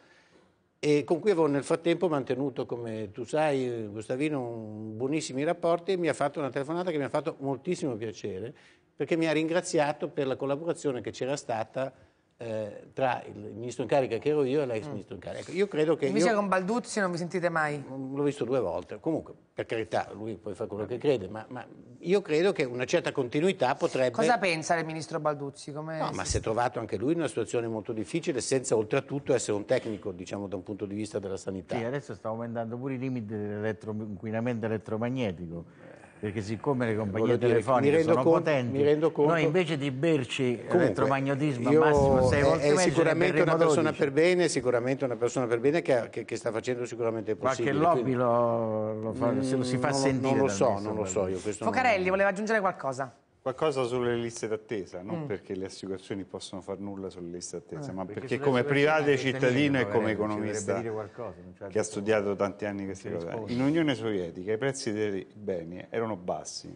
e con cui avevo nel frattempo mantenuto, come tu sai, Gustavino, buonissimi rapporti e mi ha fatto una telefonata che mi ha fatto moltissimo piacere perché mi ha ringraziato per la collaborazione che c'era stata eh, tra il ministro in carica che ero io e l'ex ministro in carica. Ecco, Io credo che... Invece io- con Balduzzi non vi sentite mai? L'ho visto due volte, comunque per carità lui poi fa quello che crede, ma, ma io credo che una certa continuità potrebbe... Cosa pensa del ministro Balduzzi? Come No, ma si è trovato anche lui in una situazione molto difficile senza oltretutto essere un tecnico, diciamo, da un punto di vista della sanità. Sì, adesso sta aumentando pure i limiti dell'inquinamento elettromagnetico. Perché siccome le compagnie dire, telefoniche sono conto- potenti, conto- noi invece di berci elettromagnetismo al massimo 6 è- volte è, ne sicuramente una persona 12. per bene, sicuramente una persona per bene che, che- che sta facendo sicuramente il Qualche possibile. lobby quindi- lo, lo fa- Mm, se lo si fa non lo- sentire. Non lo so, non lo so io. Questo non- Focarelli voleva aggiungere qualcosa? Qualcosa sulle liste d'attesa, non Mm. perché le assicurazioni possono far nulla sulle liste d'attesa, Ah, ma perché perché, come e che cittadino e come economista qualcosa, c'ha che ha studiato tanti anni queste si cose. In Unione Sovietica i prezzi dei beni erano bassi,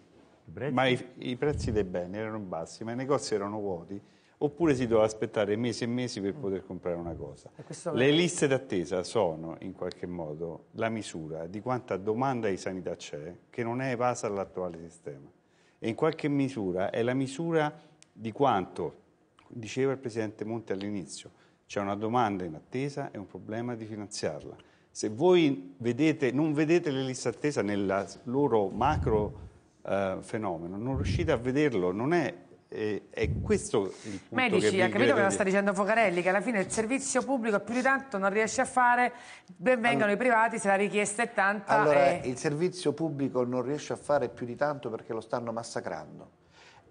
ma i, i prezzi dei beni erano bassi, ma i negozi erano vuoti, oppure si doveva aspettare mesi e mesi per poter comprare una cosa. Le liste d'attesa sono in qualche modo la misura di quanta domanda di sanità c'è che non è evasa dall'attuale sistema e in qualche misura è la misura di quanto, diceva il Presidente Monti all'inizio, c'è una domanda in attesa e un problema di finanziarla. Se voi vedete, non vedete le liste d'attesa nel loro macro eh, fenomeno, non riuscite a vederlo, non è, eh, è questo il punto che Medici, ha capito cosa di- sta dicendo Focarelli? Che alla fine il servizio pubblico più di tanto non riesce a fare, ben vengano i privati se la richiesta è tanta. Allora, e- il servizio pubblico non riesce a fare più di tanto perché lo stanno massacrando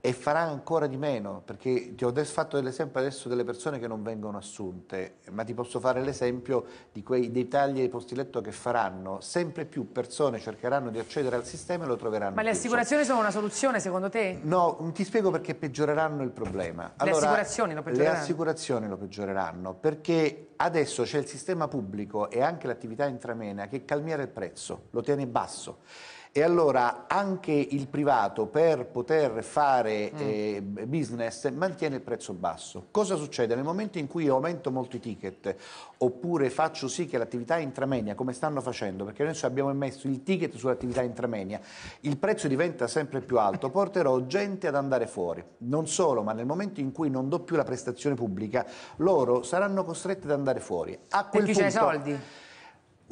e farà ancora di meno, perché ti ho fatto dell'esempio adesso delle persone che non vengono assunte, ma ti posso fare l'esempio di quei dei tagli ai posti letto che faranno. Sempre più persone cercheranno di accedere al sistema e lo troveranno. Ma le chiuso. assicurazioni sono una soluzione secondo te? No, ti spiego perché peggioreranno il problema. Le assicurazioni lo peggioreranno? Le assicurazioni lo peggioreranno perché adesso c'è il sistema pubblico e anche l'attività intramenia che calmiera il prezzo, lo tiene basso. E allora anche il privato per poter fare eh, business mantiene il prezzo basso. Cosa succede? Nel momento in cui io aumento molto i ticket oppure faccio sì che l'attività intramenia, come stanno facendo, perché noi abbiamo messo il ticket sull'attività intramenia, il prezzo diventa sempre più alto, porterò gente ad andare fuori. Non solo, ma nel momento in cui non do più la prestazione pubblica, loro saranno costretti ad andare fuori. A quel Perché c'è i punto- soldi?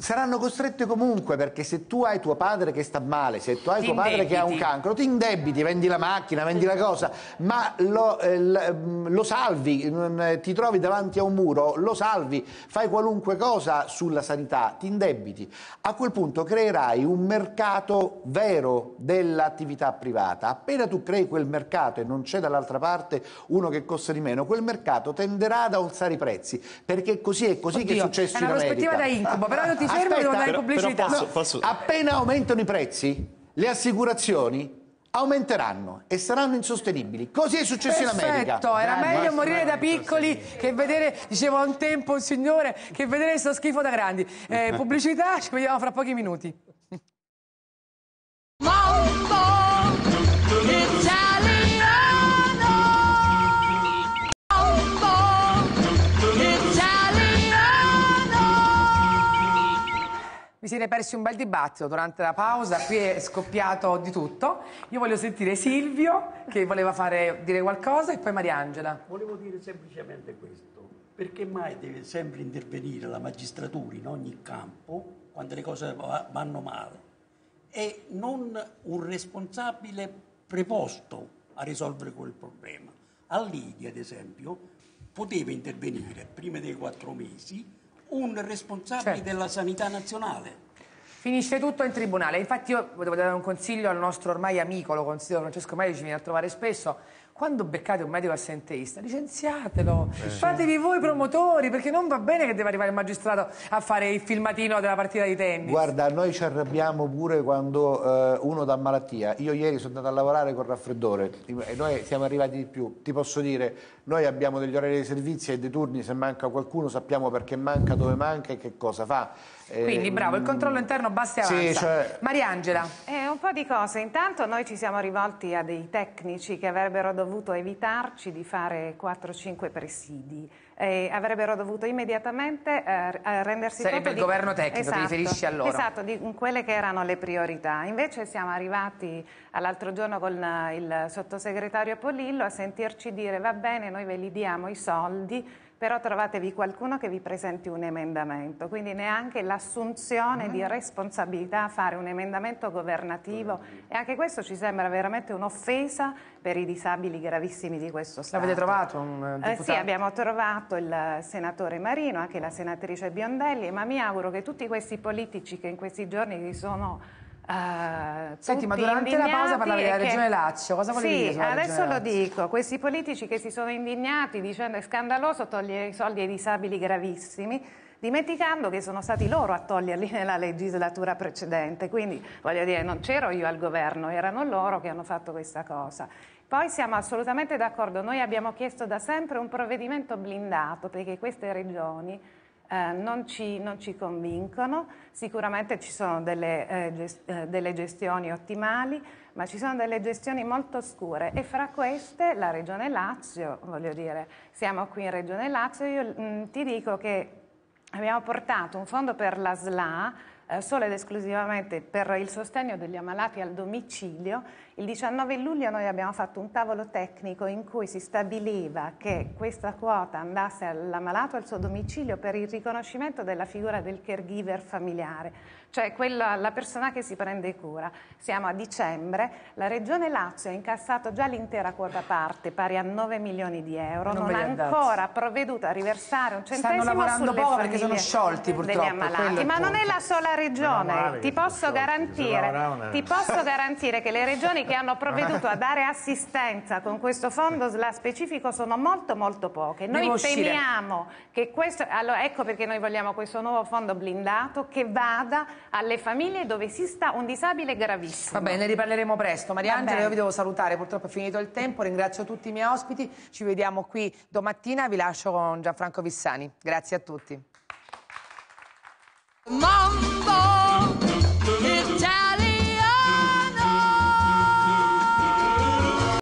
Saranno costrette comunque perché se tu hai tuo padre che sta male, se tu hai Ti tuo padre che ha un cancro, ti indebiti, vendi la macchina, vendi la cosa, ma lo, eh, mm, lo salvi, non, eh, ti trovi davanti a un muro, lo salvi, fai qualunque cosa sulla sanità, ti indebiti. A quel punto creerai un mercato vero dell'attività privata. Appena tu crei quel mercato e non c'è dall'altra parte uno che costa di meno, quel mercato tenderà ad alzare i prezzi, perché così è così che è Oddio, successo è in una prospettiva America. da incubo, però io ti e devo andare in Però- pubblicità. però posso- No, Appena aumentano i prezzi, le assicurazioni aumenteranno e saranno insostenibili. Così è successo in America. Perfetto, era Dai, meglio morire da piccoli che vedere, diceva un tempo un signore, che vedere sto schifo da grandi. Eh, pubblicità, ci vediamo fra pochi minuti. Vi siete persi un bel dibattito durante la pausa, qui è scoppiato di tutto. Io voglio sentire Silvio che voleva fare, dire qualcosa e poi Mariangela. Volevo dire semplicemente questo, perché mai deve sempre intervenire la magistratura in ogni campo quando le cose va- vanno male e non un responsabile preposto a risolvere quel problema. A Lidi, ad esempio, poteva intervenire prima dei quattro mesi un responsabile Certo. della sanità nazionale. Finisce tutto in tribunale. Infatti io volevo dare un consiglio al nostro ormai amico, lo considero Francesco Medici, viene a trovare spesso. Quando beccate un medico assenteista, licenziatelo, fatevi voi promotori, perché non va bene che deve arrivare il magistrato a fare il filmatino della partita di tennis. Guarda, noi ci arrabbiamo pure quando eh, uno dà malattia. Io ieri sono andato a lavorare con raffreddore e noi siamo arrivati di più. Ti posso dire, noi abbiamo degli orari di servizio e dei turni, se manca qualcuno sappiamo perché manca, dove manca e che cosa fa. Eh, Quindi bravo, il controllo interno basta e sì, avanza. cioè- Mariangela. Eh, un po' di cose. Intanto noi ci siamo rivolti a dei tecnici che avrebbero dovuto evitarci di fare 4-5 presidi. Eh, avrebbero dovuto immediatamente eh, eh, rendersi Sarebbe conto il di... governo tecnico, ti Esatto, riferisci a loro. Esatto, di quelle che erano le priorità. Invece siamo arrivati all'altro giorno con eh, il sottosegretario Polillo a sentirci dire va bene, noi ve li diamo i soldi, però trovatevi qualcuno che vi presenti un emendamento, quindi neanche l'assunzione di responsabilità a fare un emendamento governativo. E anche questo ci sembra veramente un'offesa per i disabili gravissimi di questo Stato. L'avete trovato un eh, Eh, sì, abbiamo trovato il senatore Marino, anche la senatrice Biondelli, ma mi auguro che tutti questi politici che in questi giorni si sono Uh, Senti, ma durante la pausa parlavi della Regione che... Lazio, cosa volevi sì, dire sulla adesso lo dico, questi politici che si sono indignati dicendo è scandaloso togliere i soldi ai disabili gravissimi, dimenticando che sono stati loro a toglierli nella legislatura precedente, quindi voglio dire non c'ero io al governo, erano loro che hanno fatto questa cosa. Poi siamo assolutamente d'accordo, noi abbiamo chiesto da sempre un provvedimento blindato perché queste regioni eh, non, ci, non, ci, convincono, sicuramente ci sono delle, eh, gest eh, delle, gestioni ottimali, ma ci sono delle gestioni molto scure. E fra queste la Regione Lazio, voglio dire, siamo qui in Regione Lazio, io mh, ti dico che abbiamo portato un fondo per la SLA eh, solo ed esclusivamente per il sostegno degli ammalati al domicilio. Il 19 luglio noi abbiamo fatto un tavolo tecnico in cui si stabiliva che questa quota andasse all'ammalato al suo domicilio per il riconoscimento della figura del caregiver familiare cioè quella, la persona che si prende cura. Siamo a dicembre, la Regione Lazio ha incassato già l'intera quota parte, pari a 9 milioni di euro, non, non ha ancora provveduto a riversare un centesimo Stanno lavorando poco perché sono sciolti purtroppo. Degli ammalati. Ma non è la sola regione, ti posso, garantire, ti posso garantire che le regioni che hanno provveduto a dare assistenza con questo fondo SLA specifico sono molto molto poche. Noi Devo temiamo uscire. che questo, allora ecco perché noi vogliamo questo nuovo fondo blindato che vada alle famiglie dove esista un disabile gravissimo. Va bene, ne riparleremo presto. Mariangela, io vi devo salutare, purtroppo è finito il tempo, ringrazio tutti i miei ospiti, ci vediamo qui domattina, vi lascio con Gianfranco Vissani. Grazie a tutti. Ma